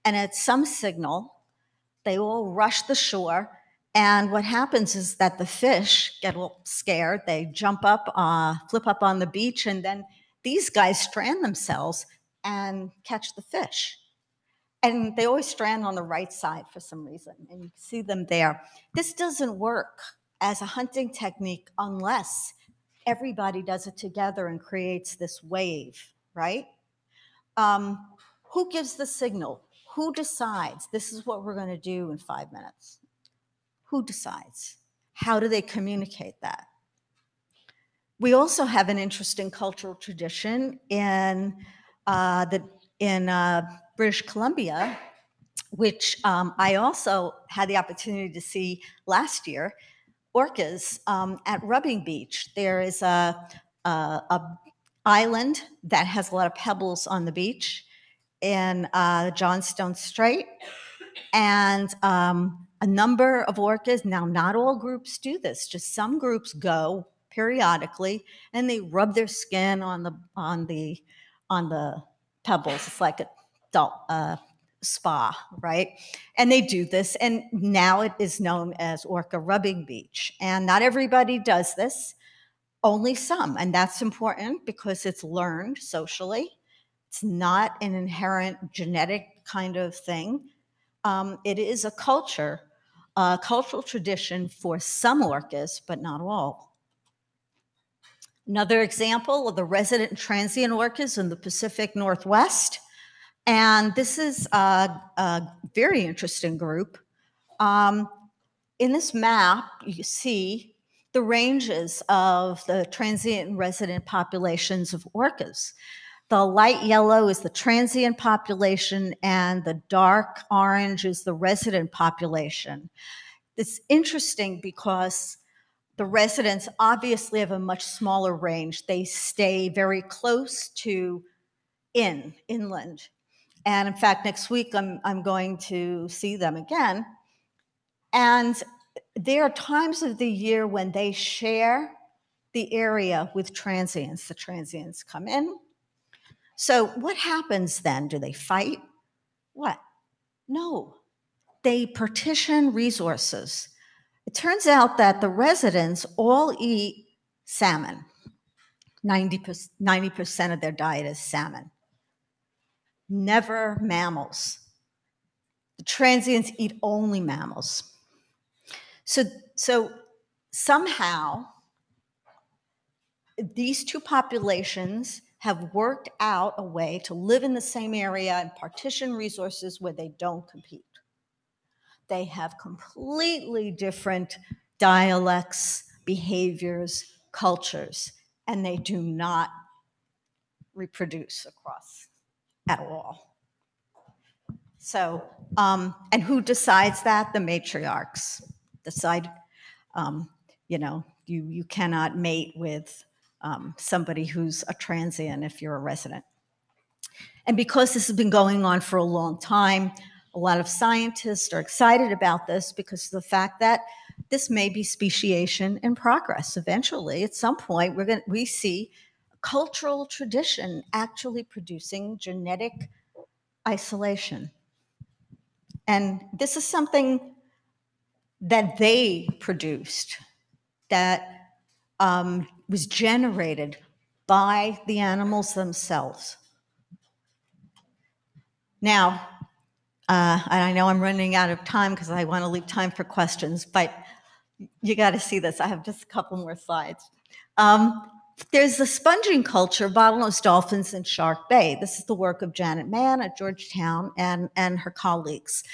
and at some signal, they all rush the shore. And what happens is that the fish get a little scared. They jump up, uh, flip up on the beach, and then these guys strand themselves and catch the fish and they always strand on the right side for some reason, and you see them there. This doesn't work as a hunting technique unless everybody does it together and creates this wave, right? Um, who gives the signal? Who decides this is what we're going to do in five minutes? Who decides? How do they communicate that? We also have an interesting cultural tradition in uh, the in uh, British Columbia, which um, I also had the opportunity to see last year, orcas um, at Rubbing Beach. There is a, a, a, island that has a lot of pebbles on the beach in uh, Johnstone Strait, and um, a number of orcas. Now, not all groups do this; just some groups go periodically and they rub their skin on the on the on the pebbles. It's like a uh, spa, right? And they do this, and now it is known as Orca Rubbing Beach. And not everybody does this. only some, and that's important because it's learned socially. It's not an inherent genetic kind of thing. Um, it is a culture, a cultural tradition for some orcas, but not all. Another example of the resident transient orcas in the Pacific Northwest. And this is a, a very interesting group. Um, in this map, you see the ranges of the transient and resident populations of orcas. The light yellow is the transient population, and the dark orange is the resident population. It's interesting because the residents obviously have a much smaller range. They stay very close to in, inland. And in fact, next week I'm, I'm going to see them again. And there are times of the year when they share the area with transients. The transients come in. So, what happens then? Do they fight? What? No. They partition resources. It turns out that the residents all eat salmon. 90%, 90% of their diet is salmon. Never mammals. The transients eat only mammals. So, so somehow, these two populations have worked out a way to live in the same area and partition resources where they don't compete. They have completely different dialects, behaviors, cultures, and they do not reproduce across at all. So, um, and who decides that? The matriarchs decide. Um, you know, you you cannot mate with um, somebody who's a transient if you're a resident. And because this has been going on for a long time, a lot of scientists are excited about this because of the fact that this may be speciation in progress. Eventually, at some point, we're going we see cultural tradition actually producing genetic isolation. And this is something that they produced that um, was generated by the animals themselves. Now, uh, I know I'm running out of time because I want to leave time for questions, but you got to see this. I have just a couple more slides. Um, there's the sponging culture, bottlenose dolphins in Shark Bay. This is the work of Janet Mann at Georgetown and, and her colleagues.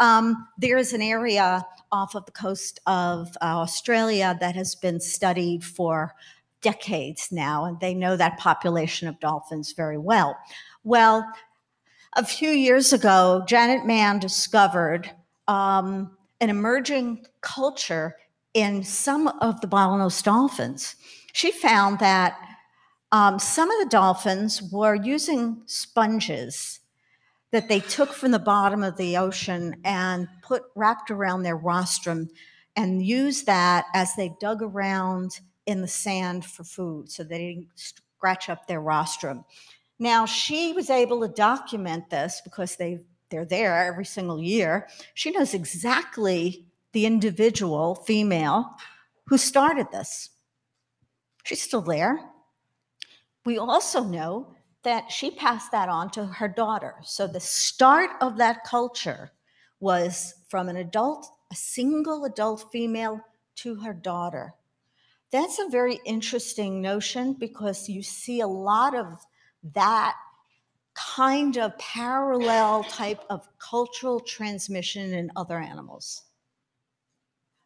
Um, there is an area off of the coast of uh, Australia that has been studied for decades now, and they know that population of dolphins very well. Well, a few years ago, Janet Mann discovered um, an emerging culture in some of the bottlenose dolphins. She found that um, some of the dolphins were using sponges that they took from the bottom of the ocean and put wrapped around their rostrum and used that as they dug around in the sand for food so they didn't scratch up their rostrum. Now, she was able to document this because they, they're there every single year. She knows exactly the individual female who started this. She's still there. We also know that she passed that on to her daughter. So the start of that culture was from an adult, a single adult female, to her daughter. That's a very interesting notion because you see a lot of that kind of parallel type of cultural transmission in other animals,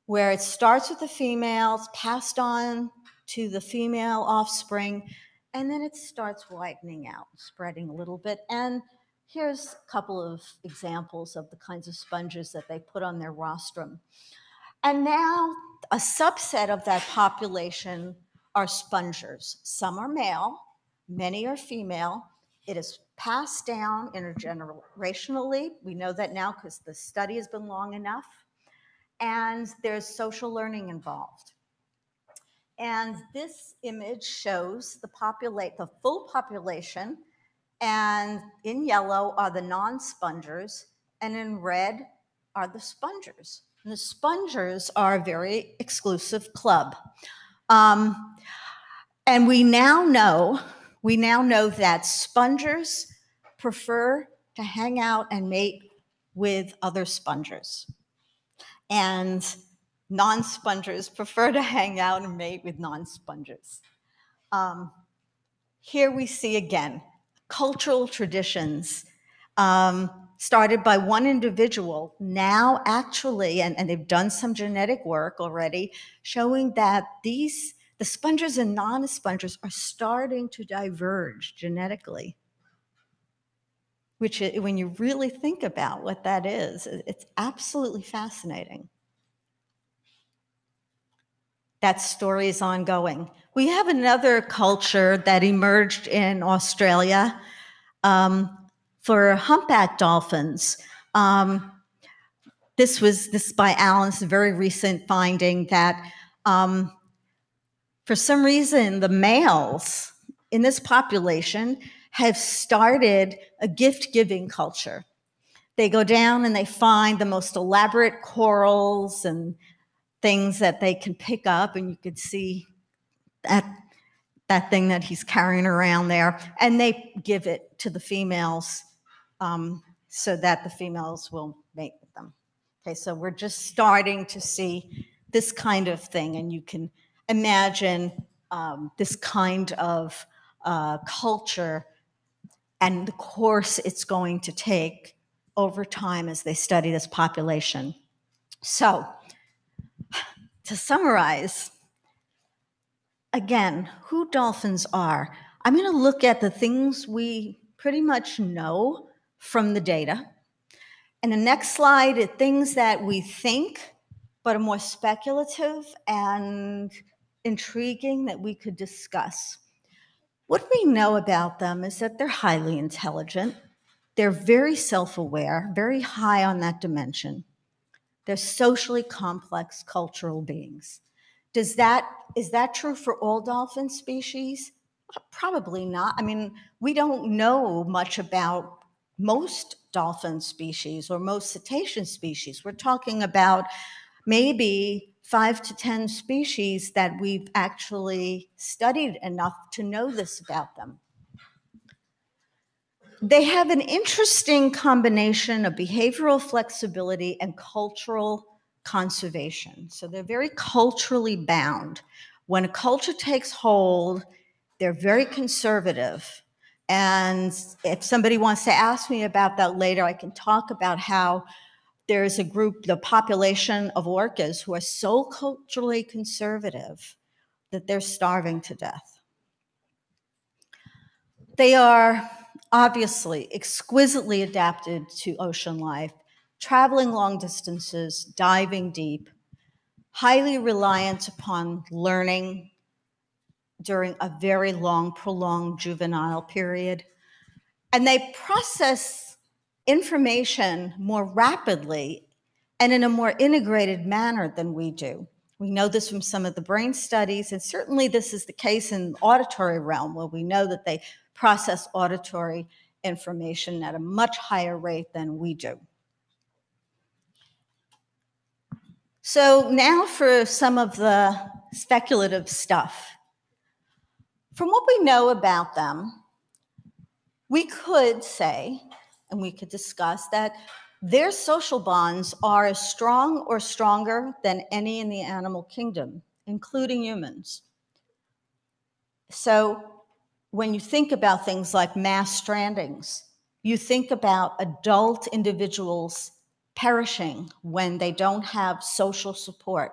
where it starts with the females, passed on to the female offspring, and then it starts widening out, spreading a little bit. And here's a couple of examples of the kinds of sponges that they put on their rostrum. And now a subset of that population are spongers. Some are male, Many are female. It is passed down intergenerationally. We know that now because the study has been long enough. And there's social learning involved. And this image shows the populate the full population, and in yellow are the non-spongers, and in red are the spongers. And the spongers are a very exclusive club. Um, And we now know, we now know that spongers prefer to hang out and mate with other spongers. And non-spongers prefer to hang out and mate with non-spongers. Um, here we see again cultural traditions um, started by one individual, now actually, and, and they've done some genetic work already, showing that these, the spongers and non-spongers are starting to diverge genetically. Which, when you really think about what that is, it's absolutely fascinating. That story is ongoing. We have another culture that emerged in Australia um, for humpback dolphins. Um, this was this by Allen's very recent finding that um, for some reason the males in this population have started a gift giving culture. They go down and they find the most elaborate corals and things that they can pick up, and you could see that that thing that he's carrying around there, and they give it to the females um, so that the females will mate with them. Okay, so we're just starting to see this kind of thing, and you can imagine um, this kind of uh, culture and the course it's going to take over time as they study this population. So, to summarize, again, who dolphins are, I'm going to look at the things we pretty much know from the data. And the next slide are things that we think, but are more speculative and intriguing that we could discuss. What we know about them is that they're highly intelligent. They're very self aware, very high on that dimension. They're socially complex cultural beings. Does that, is that true for all dolphin species? Probably not. I mean, we don't know much about most dolphin species or most cetacean species. We're talking about maybe five to 10 species that we've actually studied enough to know this about them. They have an interesting combination of behavioral flexibility and cultural conservation. So they're very culturally bound. When a culture takes hold, they're very conservative. And if somebody wants to ask me about that later, I can talk about how there's a group, the population of orcas, who are so culturally conservative that they're starving to death. They are obviously exquisitely adapted to ocean life, traveling long distances, diving deep, highly reliant upon learning during a very long, prolonged juvenile period. And they process information more rapidly and in a more integrated manner than we do. We know this from some of the brain studies, and certainly this is the case in the auditory realm, where we know that they process auditory information at a much higher rate than we do. So now for some of the speculative stuff. From what we know about them, we could say, and we could discuss, that their social bonds are as strong or stronger than any in the animal kingdom, including humans. So when you think about things like mass strandings, you think about adult individuals perishing when they don't have social support.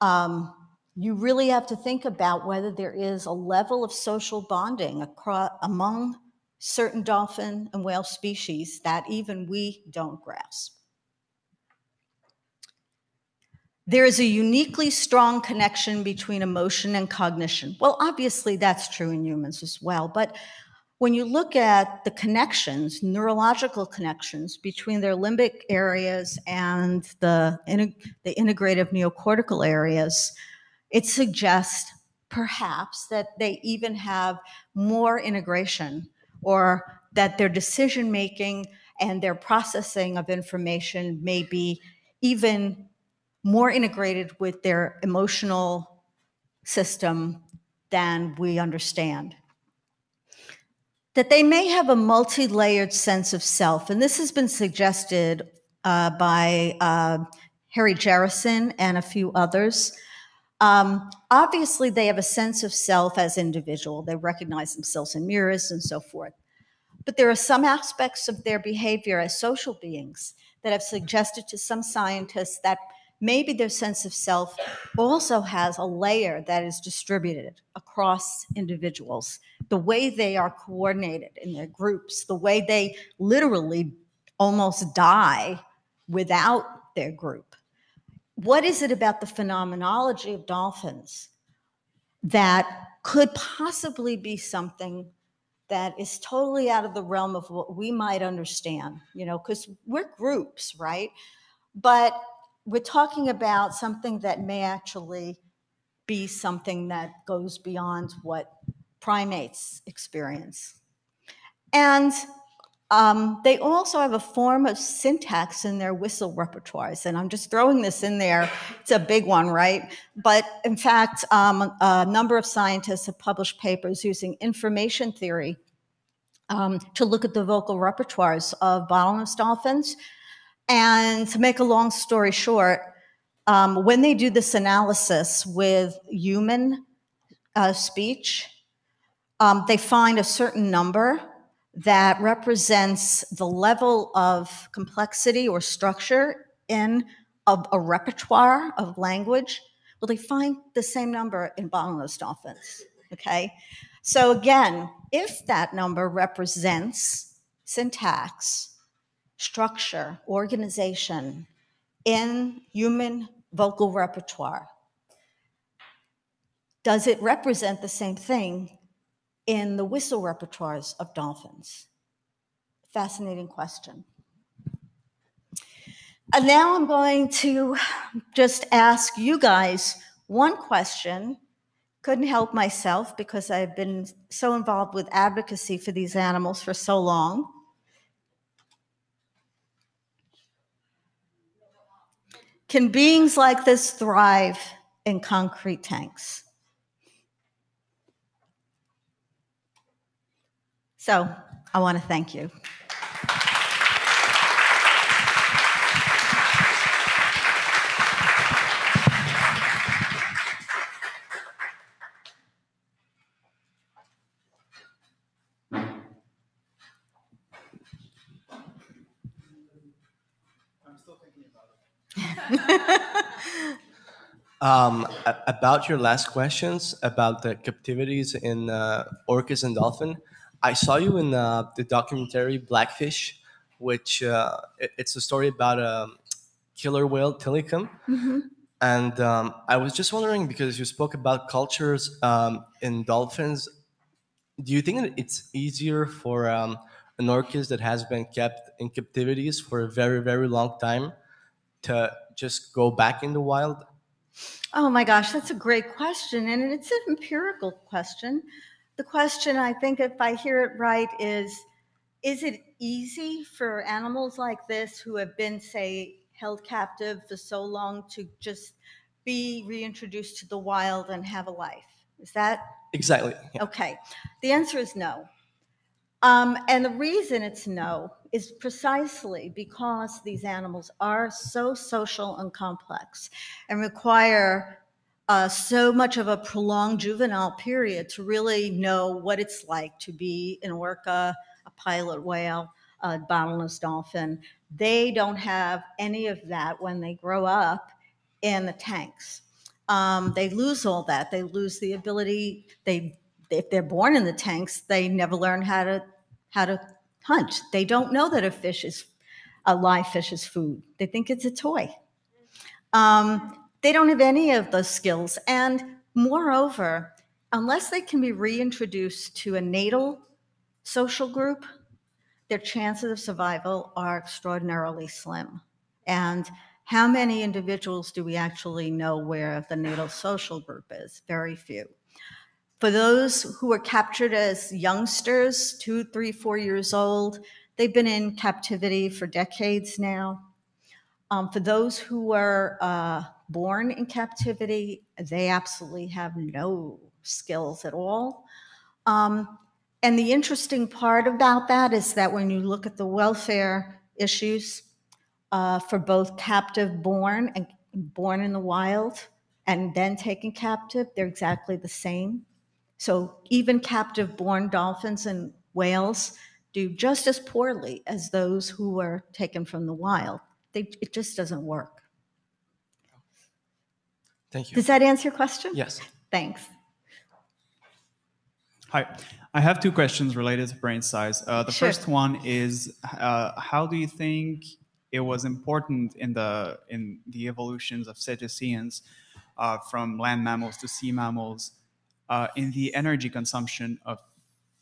Um, you really have to think about whether there is a level of social bonding across, among certain dolphin and whale species that even we don't grasp. There is a uniquely strong connection between emotion and cognition. Well, obviously, that's true in humans as well. But when you look at the connections, neurological connections between their limbic areas and the, the integrative neocortical areas, it suggests perhaps that they even have more integration or that their decision making and their processing of information may be even more integrated with their emotional system than we understand. That they may have a multi layered sense of self, and this has been suggested uh, by uh, Harry Jerison and a few others. Um, obviously, they have a sense of self as individual. They recognize themselves in mirrors and so forth. But there are some aspects of their behavior as social beings that have suggested to some scientists that maybe their sense of self also has a layer that is distributed across individuals. The way they are coordinated in their groups, the way they literally almost die without their group. What is it about the phenomenology of dolphins that could possibly be something that is totally out of the realm of what we might understand, you know, because we're groups, right? But we're talking about something that may actually be something that goes beyond what primates experience. And um, they also have a form of syntax in their whistle repertoires. And I'm just throwing this in there. It's a big one, right? But in fact, um, a number of scientists have published papers using information theory um, to look at the vocal repertoires of bottlenose dolphins and to make a long story short, um, when they do this analysis with human uh, speech, um, they find a certain number that represents the level of complexity or structure in a, a repertoire of language. Well, they find the same number in bottlenose dolphins. Okay, so again, if that number represents syntax, structure, organization in human vocal repertoire? Does it represent the same thing in the whistle repertoires of dolphins? Fascinating question. And now I'm going to just ask you guys one question. Couldn't help myself because I've been so involved with advocacy for these animals for so long. Can beings like this thrive in concrete tanks? So I want to thank you. [laughs] Um, about your last questions about the captivities in uh, orcas and dolphin, I saw you in uh, the documentary Blackfish, which uh, it, it's a story about a killer whale Tilikum. Mm-hmm. And um, I was just wondering because you spoke about cultures um, in dolphins. Do you think it's easier for um, an orcas that has been kept in captivities for a very, very long time to just go back in the wild Oh my gosh, that's a great question. And it's an empirical question. The question, I think, if I hear it right, is Is it easy for animals like this who have been, say, held captive for so long to just be reintroduced to the wild and have a life? Is that exactly? Yeah. Okay. The answer is no. Um, and the reason it's no is precisely because these animals are so social and complex and require uh, so much of a prolonged juvenile period to really know what it's like to be an orca, a pilot whale, a bottlenose dolphin. They don't have any of that when they grow up in the tanks. Um, they lose all that. They lose the ability. They, if they're born in the tanks, they never learn how to how to hunt. They don't know that a fish is a live fish is food. They think it's a toy. Um, they don't have any of those skills. And moreover, unless they can be reintroduced to a natal social group, their chances of survival are extraordinarily slim. And how many individuals do we actually know where the natal social group is? Very few. For those who were captured as youngsters, two, three, four years old, they've been in captivity for decades now. Um, for those who were uh, born in captivity, they absolutely have no skills at all. Um, and the interesting part about that is that when you look at the welfare issues uh, for both captive born and born in the wild and then taken captive, they're exactly the same. So even captive born dolphins and whales do just as poorly as those who were taken from the wild. They, it just doesn't work. Thank you. Does that answer your question? Yes. Thanks. Hi, I have two questions related to brain size. Uh, the Sure. first one is, uh, how do you think it was important in the in the evolutions of cetaceans uh, from land mammals to sea mammals uh, in the energy consumption of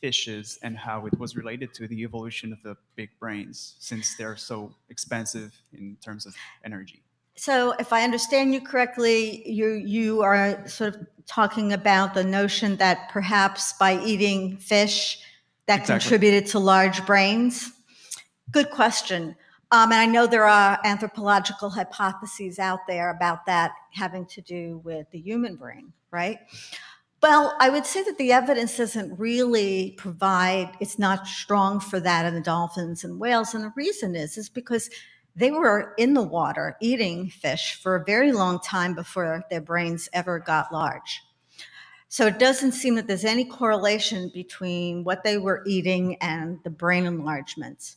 fishes and how it was related to the evolution of the big brains since they're so expensive in terms of energy? So if I understand you correctly, you, you are sort of talking about the notion that perhaps by eating fish, that Exactly. contributed to large brains? Good question. Um, and I know there are anthropological hypotheses out there about that having to do with the human brain, right? Well, I would say that the evidence doesn't really provide, it's not strong for that in the dolphins and whales. And the reason is, is because they were in the water eating fish for a very long time before their brains ever got large. So it doesn't seem that there's any correlation between what they were eating and the brain enlargements.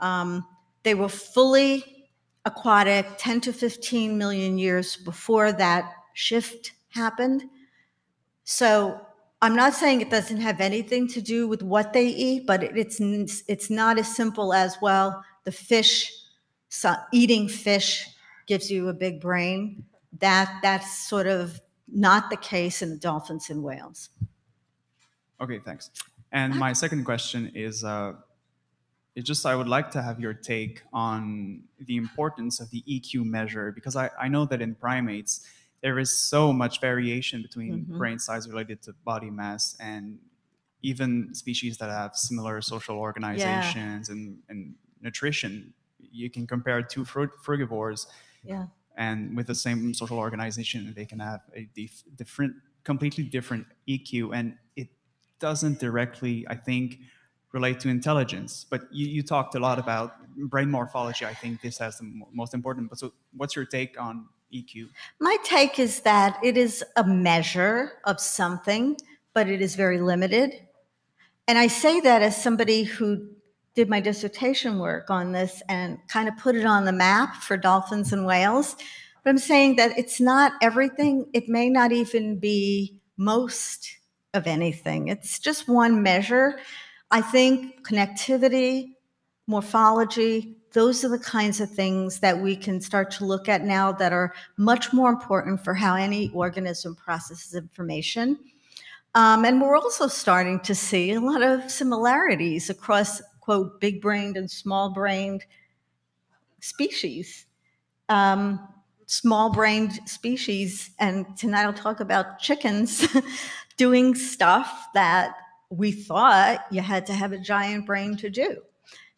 Um, they were fully aquatic 10 to 15 million years before that shift happened. So I'm not saying it doesn't have anything to do with what they eat, but it's it's not as simple as well. The fish, so eating fish gives you a big brain. That that's sort of not the case in the dolphins and whales. Okay, thanks. And my second question is, uh, it's just I would like to have your take on the importance of the EQ measure because I, I know that in primates there is so much variation between Mhm. brain size related to body mass and even species that have similar social organizations and, and nutrition. You can compare two frug- frugivores Yeah. and with the same social organization they can have a dif- different completely different eq and it doesn't directly i think relate to intelligence but you, you talked a lot about brain morphology i think this has the mo- most important but so what's your take on eq My take is that it is a measure of something, but it is very limited. And I say that as somebody who did my dissertation work on this and kind of put it on the map for dolphins and whales. But I'm saying that it's not everything, it may not even be most of anything. It's just one measure. I think connectivity, morphology, those are the kinds of things that we can start to look at now that are much more important for how any organism processes information. Um, and we're also starting to see a lot of similarities across, quote, big brained and small brained species. Um, small brained species, and tonight I'll talk about chickens [laughs] doing stuff that we thought you had to have a giant brain to do.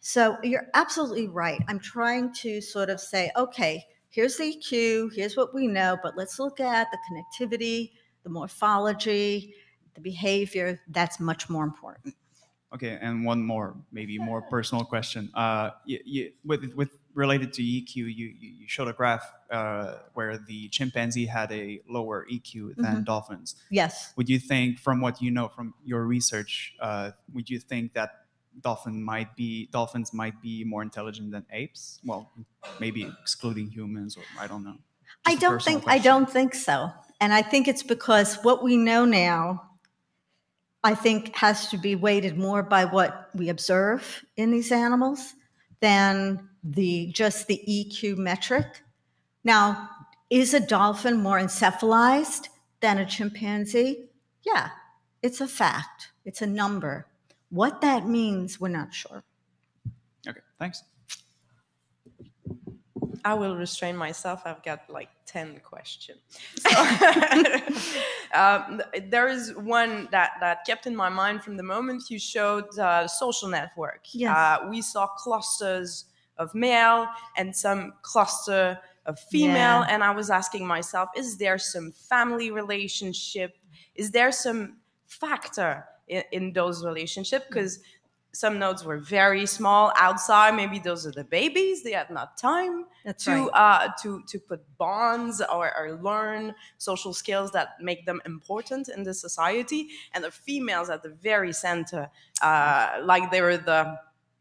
So you're absolutely right. I'm trying to sort of say, okay, here's the EQ, here's what we know, but let's look at the connectivity, the morphology, the behavior. That's much more important. okay and one more maybe more personal question uh, you, you, with, with related to eq you, you showed a graph uh, where the chimpanzee had a lower eq than dolphins Yes. would you think from what you know from your research uh, would you think that dolphin might be dolphins might be more intelligent than apes well maybe excluding humans or i don't know I Just a don't think I don't think so. And I think it's because what we know now I think has to be weighted more by what we observe in these animals than the just the EQ metric. Now, is a dolphin more encephalized than a chimpanzee? Yeah, it's a fact. It's a number. What that means, we're not sure. okay thanks I will restrain myself. I've got like 10 questions. [laughs] [laughs] um, there is one that, that kept in my mind from the moment you showed uh, the social network. Yes. Uh, we saw clusters of male and some cluster of female Yeah. and i was asking myself is there some family relationship is there some factor in, in those relationships because some nodes were very small outside maybe those are the babies they had not time That's to right. uh, to to put bonds or, or learn social skills that make them important in the society, and the females at the very center, uh, like they were the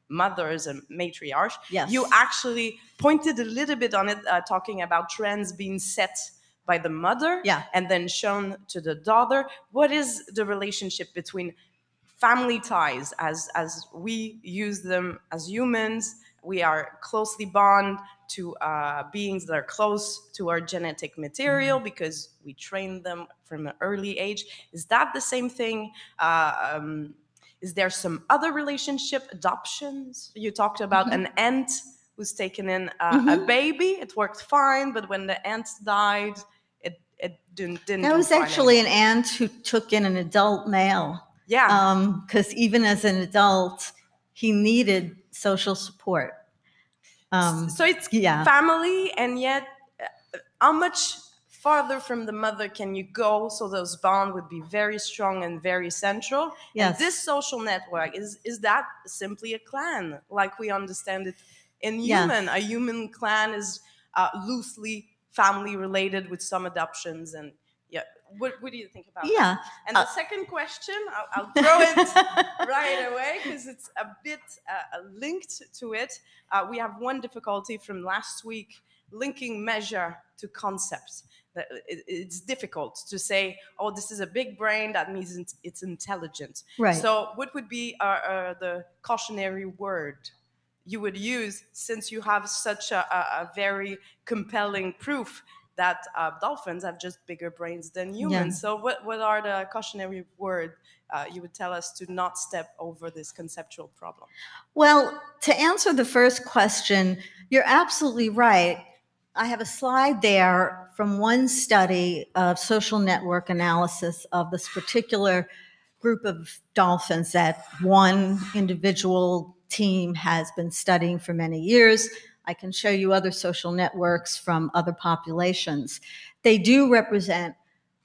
mothers and matriarch. Yes. You actually pointed a little bit on it, uh, talking about trends being set by the mother, Yeah. and then shown to the daughter. What is the relationship between family ties as as we use them as humans? We are closely bound to uh, beings that are close to our genetic material because we train them from an early age. Is that the same thing? Uh, um, is there some other relationship adoptions? You talked about an aunt who's taken in uh, a baby. It worked fine but when the aunt died didn't didn't That was actually an aunt who took in an adult male. yeah because even as an adult, he needed social support. Um, so it's yeah. family and yet uh, how much farther from the mother can you go so those bonds would be very strong and very central Yes. and this social network is is that simply a clan like we understand it in Yes. human a human clan is uh, loosely family related with some adoptions and yeah what, what do you think about that? yeah. and the Uh, second question i'll, I'll throw it [laughs] right away because it's a bit uh, linked to it. Uh, we have one difficulty from last week linking measure to concepts. It's difficult to say, oh, this is a big brain, that means it's- it's intelligent. Right. So, what would be uh, uh, the cautionary word you would use since you have such a, a, very compelling proof that uh, dolphins have just bigger brains than humans? So, what, what are the cautionary words uh, you would tell us to not step over this conceptual problem? Well, to answer the first question, you're absolutely right. I have a slide there from one study of social network analysis of this particular group of dolphins that one individual team has been studying for many years. I can show you other social networks from other populations. They do represent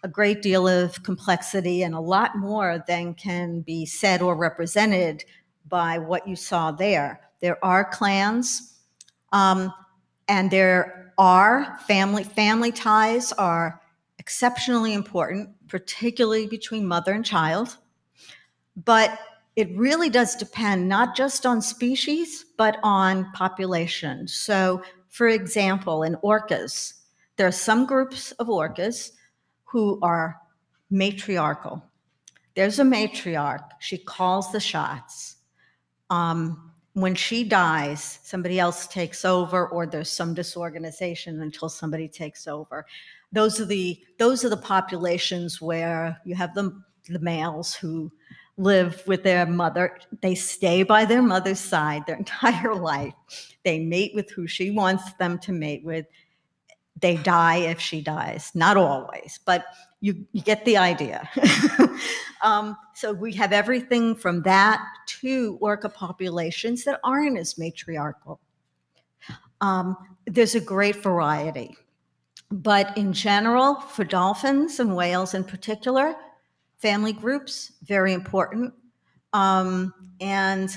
a great deal of complexity and a lot more than can be said or represented by what you saw there. There are clans, um, and there are family family ties are exceptionally important, particularly between mother and child. But it really does depend not just on species, but on population. So, for example, in orcas, there are some groups of orcas who are matriarchal. There's a matriarch, she calls the shots. Um, when she dies, somebody else takes over, or there's some disorganization until somebody takes over. Those are the those are the populations where you have the, the males who live with their mother. They stay by their mother's side their [laughs] entire life. They mate with who she wants them to mate with. They die if she dies. Not always, but you, you get the idea. [laughs] um, so we have everything from that to orca populations that aren't as matriarchal. Um, there's a great variety. But in general, for dolphins and whales in particular, family groups very important, um, and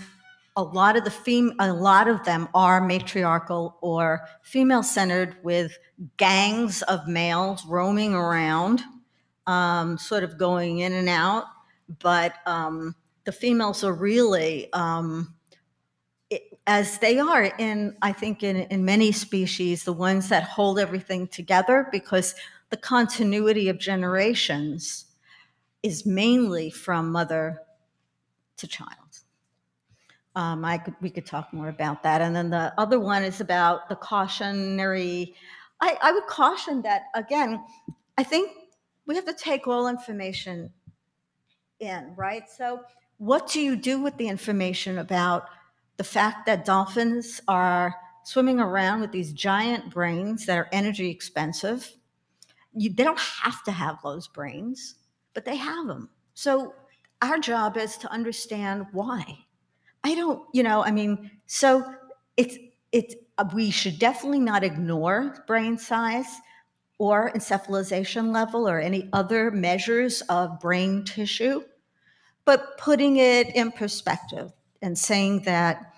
a lot of the fem- a lot of them are matriarchal or female-centered, with gangs of males roaming around, um, sort of going in and out. But um, the females are really um, it- as they are in i think in, in many species the ones that hold everything together because the continuity of generations is mainly from mother to child. Um, I could, we could talk more about that. And then the other one is about the cautionary I, I would caution that again i think we have to take all information in right? So what do you do with the information about the fact that dolphins are swimming around with these giant brains that are energy expensive. You, they don't have to have those brains, but they have them. So our job is to understand why. I don't, you know, I mean, so it's it's uh, we should definitely not ignore brain size or encephalization level or any other measures of brain tissue, but putting it in perspective and saying that,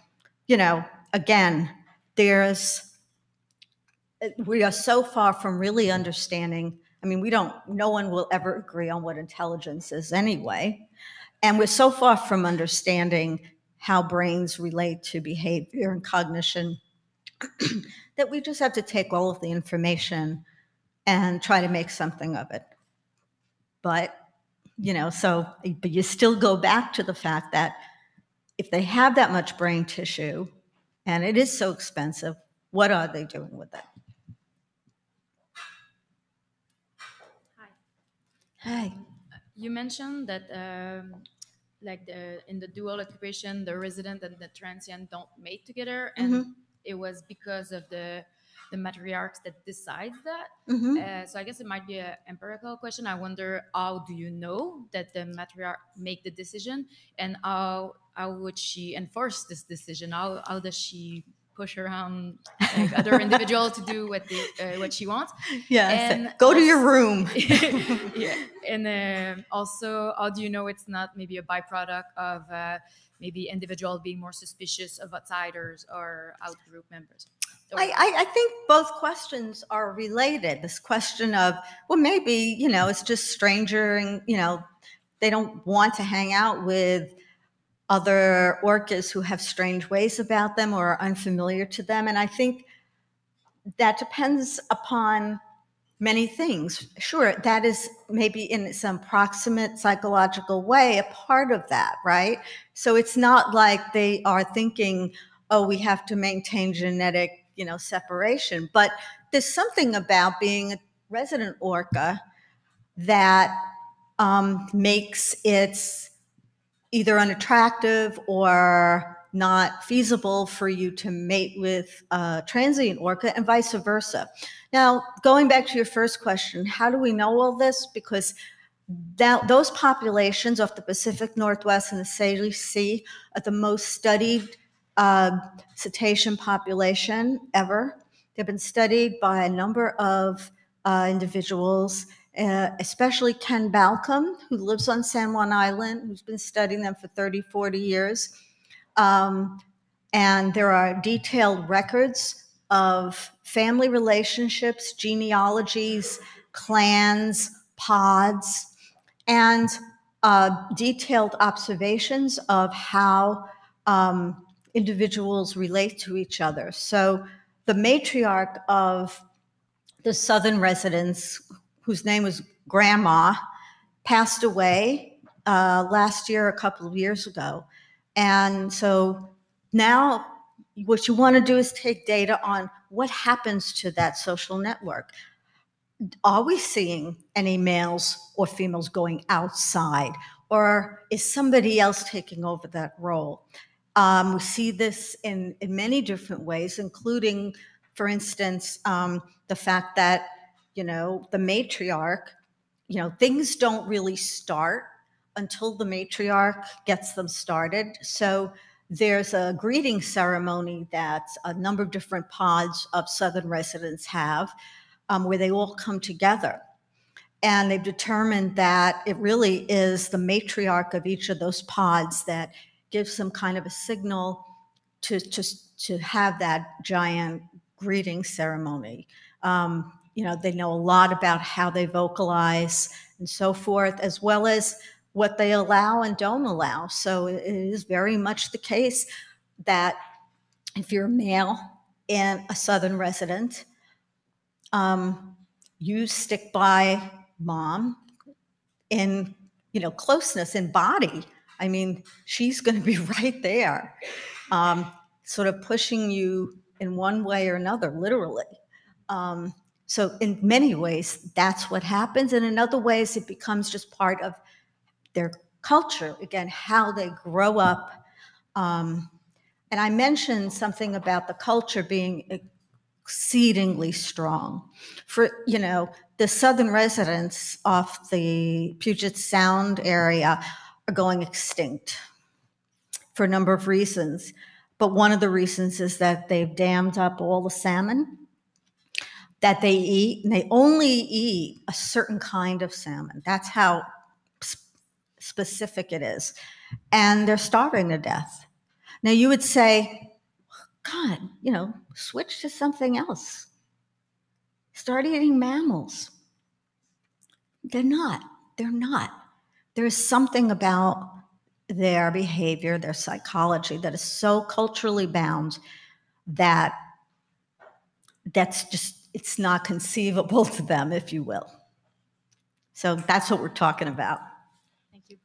you know, again, there's, we are so far from really understanding. I mean, we don't, no one will ever agree on what intelligence is anyway. And we're so far from understanding how brains relate to behavior and cognition [clears throat] that we just have to take all of the information and try to make something of it. But, you know, so, but you still go back to the fact that if they have that much brain tissue and it is so expensive, what are they doing with it? Hi. You mentioned that, um, like the in the dual occupation, the resident and the transient don't mate together, and it was because of the the matriarchs that decides that. Mhm. Uh, so I guess it might be an empirical question. I wonder how do you know that the matriarch make the decision, and how how would she enforce this decision? How how does she push around like, other individual to do what they, uh, what she wants? Yeah. And Go to your room. [laughs] yeah, and um also, how do you know it's not maybe a byproduct of uh, maybe individual being more suspicious of outsiders or out group members? Or- I, I, I think both questions are related. This question of, well, maybe, you know, it's just stranger and, you know, they don't want to hang out with other orcas who have strange ways about them or are unfamiliar to them. And I think that depends upon many things. Sure, that is maybe in some proximate psychological way a part of that, right? So it's not like they are thinking, oh, we have to maintain genetic, you know, separation. But there's something about being a resident orca that um, makes it either unattractive or not feasible for you to mate with a transient orca and vice versa. Now, going back to your first question, how do we know all this? Because that, those populations off the Pacific Northwest and the Salish Sea are the most studied uh, cetacean population ever. They've been studied by a number of uh, individuals, uh, especially Ken Balcomb, who lives on San Juan Island, who's been studying them for 30, 40 years. Um, and there are detailed records of family relationships, genealogies, clans, pods, and uh, detailed observations of how um, individuals relate to each other. So the matriarch of the southern residents, whose name was Grandma, passed away uh, last year, a couple of years ago. And so now what you want to do is take data on what happens to that social network. Are we seeing any males or females going outside? Or is somebody else taking over that role? Um, we see this in, in many different ways, including, for instance, um, the fact that, you know, the matriarch, you know, things don't really start until the matriarch gets them started. So there's a greeting ceremony that a number of different pods of Southern residents have um, where they all come together. And they've determined that it really is the matriarch of each of those pods that gives some kind of a signal to, to, to have that giant greeting ceremony. Um, you know, they know a lot about how they vocalize and so forth, as well as what they allow and don't allow. So it is very much the case that if you're a male and a Southern resident, um, you stick by mom in you know closeness in body. I mean, she's going to be [laughs] right there, um, sort of pushing you in one way or another, literally. Um, so in many ways, that's what happens, and in other ways, it becomes just part of their culture, again, how they grow up. Um, and I mentioned something about the culture being exceedingly strong. For, you know, the southern residents off the Puget Sound area are going extinct for a number of reasons. but one of the reasons is that they've dammed up all the salmon that they eat, and they only eat a certain kind of salmon. That's how s- specific it is. And they're starving to death. Now, you would say, God, you know, switch to something else. Start eating mammals. They're not. They're not. There's something about their behavior, their psychology that is so culturally bound that that's just it's not conceivable to them, if you will. So that's what we're talking about. Thank you.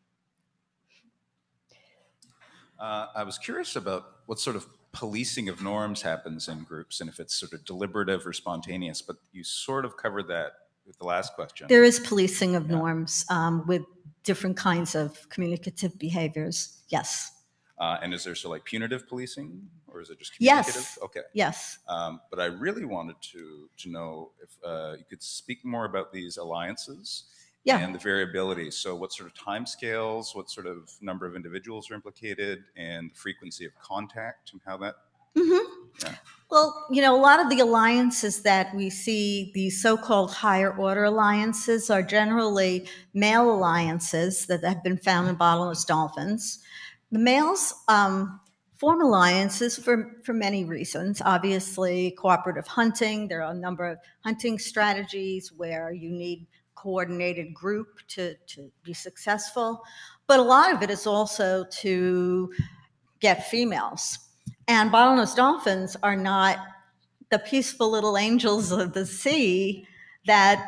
Uh, I was curious about what sort of policing of norms happens in groups and if it's sort of deliberative or spontaneous, but you sort of covered that with the last question. There is policing of Yeah. norms um, with different kinds of communicative behaviors. Yes, Uh, and is there sort of like punitive policing or is it just Yes. Okay. yes. Um, but I really wanted to, to know if uh, you could speak more about these alliances Yeah. and the variability. So, what sort of timescales, what sort of number of individuals are implicated, and the frequency of contact, and how that. hmm Yeah. Well, you know, a lot of the alliances that we see, these so-called higher order alliances, are generally male alliances that have been found in bottlenose dolphins. The males um, form alliances for, for many reasons. Obviously, cooperative hunting. There are a number of hunting strategies where you need coordinated group to, to be successful. But a lot of it is also to get females. And bottlenose dolphins are not the peaceful little angels of the sea that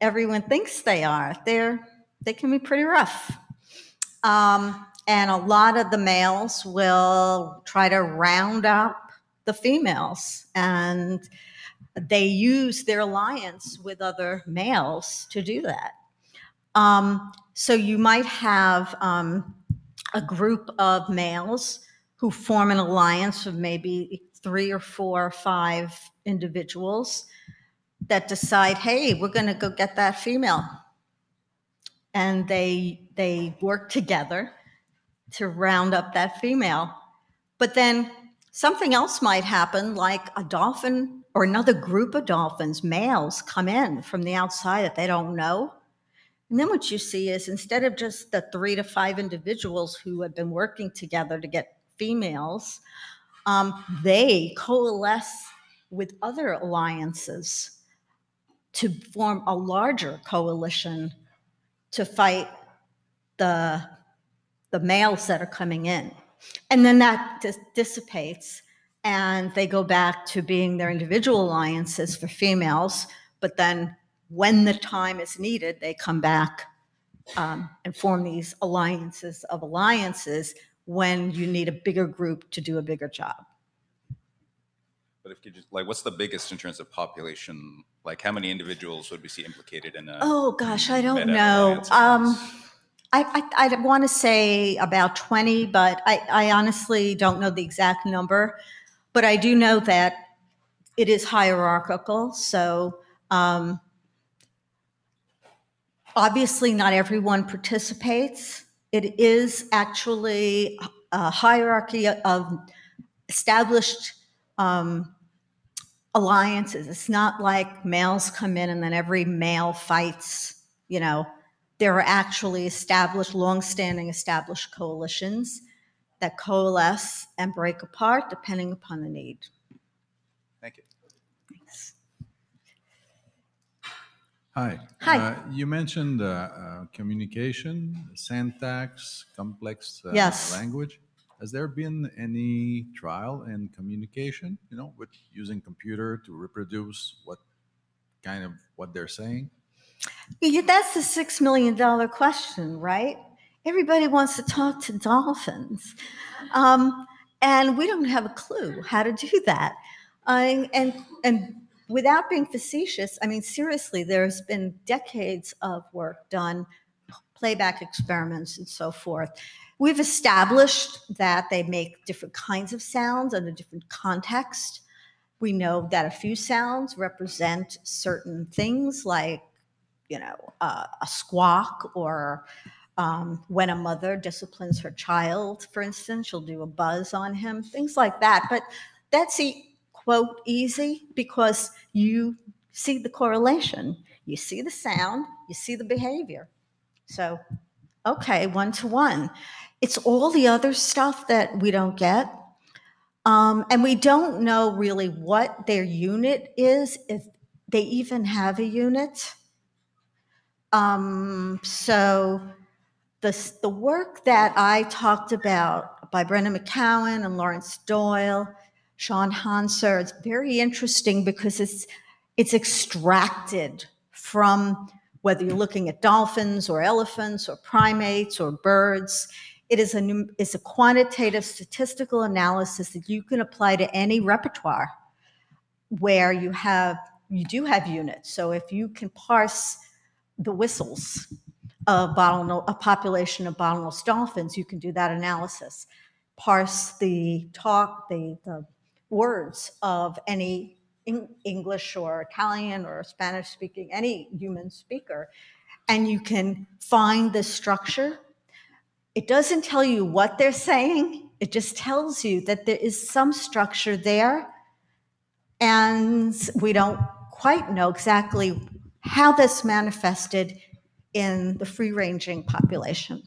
everyone thinks they are. They're they can be pretty rough. Um, and a lot of the males will try to round up the females and they use their alliance with other males to do that. Um, so you might have um, a group of males who form an alliance of maybe three or four or five individuals that decide, hey, we're going to go get that female. And they they work together to round up that female. But then something else might happen, like a dolphin or another group of dolphins, males, come in from the outside that they don't know. And then what you see is instead of just the three to five individuals who have been working together to get females, um, they coalesce with other alliances to form a larger coalition to fight the, the males that are coming in. And then that dis- dissipates and they go back to being their individual alliances for females. But then when the time is needed, they come back um, and form these alliances of alliances when you need a bigger group to do a bigger job. But if you just like, what's the biggest in terms of population? Like, how many individuals would we see implicated in a? Oh gosh, I don't know. Um? I, I, I want to say about 20, but I, I honestly don't know the exact number. But I do know that it is hierarchical. So um, obviously, not everyone participates. It is actually a hierarchy of established um, alliances. It's not like males come in and then every male fights, you know. There are actually established, long-standing established coalitions that coalesce and break apart depending upon the need. Thank you. Hi. Hi. Uh, You mentioned uh, uh, communication, syntax, complex uh, Yes. language. Has there been any trial in communication, you know, with using computer to reproduce what kind of what they're saying? That's the six million dollar question, right? Everybody wants to talk to dolphins, um, and we don't have a clue how to do that. And and without being facetious, I mean seriously, there's been decades of work done, playback experiments and so forth. We've established that they make different kinds of sounds under different context. We know that a few sounds represent certain things like you know, uh, a squawk or Um, when a mother disciplines her child, for instance, she'll do a buzz on him, things like that. But that's e- quote easy because you see the correlation. You see the sound, you see the behavior. So, okay, one to one. It's all the other stuff that we don't get. Um, and we don't know really what their unit is, if they even have a unit. Um, so, the, the work that I talked about by Brenda McCowan and Laurance Doyle, Sean Hanser, it's very interesting because it's, it's extracted from whether you're looking at dolphins or elephants or primates or birds. It is a, it's a quantitative statistical analysis that you can apply to any repertoire where you have you do have units. So if you can parse the whistles of bottlenose, a population of bottlenose dolphins, you can do that analysis. Parse the talk, the, the words of any English or Italian or Spanish speaking, any human speaker, and you can find the structure. It doesn't tell you what they're saying, it just tells you that there is some structure there, and we don't quite know exactly how this manifested in the free ranging population.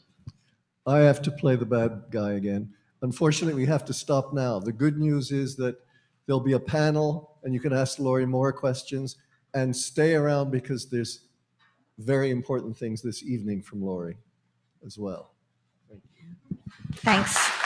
I have to play the bad guy again. Unfortunately, we have to stop now. The good news is that there'll be a panel and you can ask Lori more questions and stay around because there's very important things this evening from Lori as well. Thanks.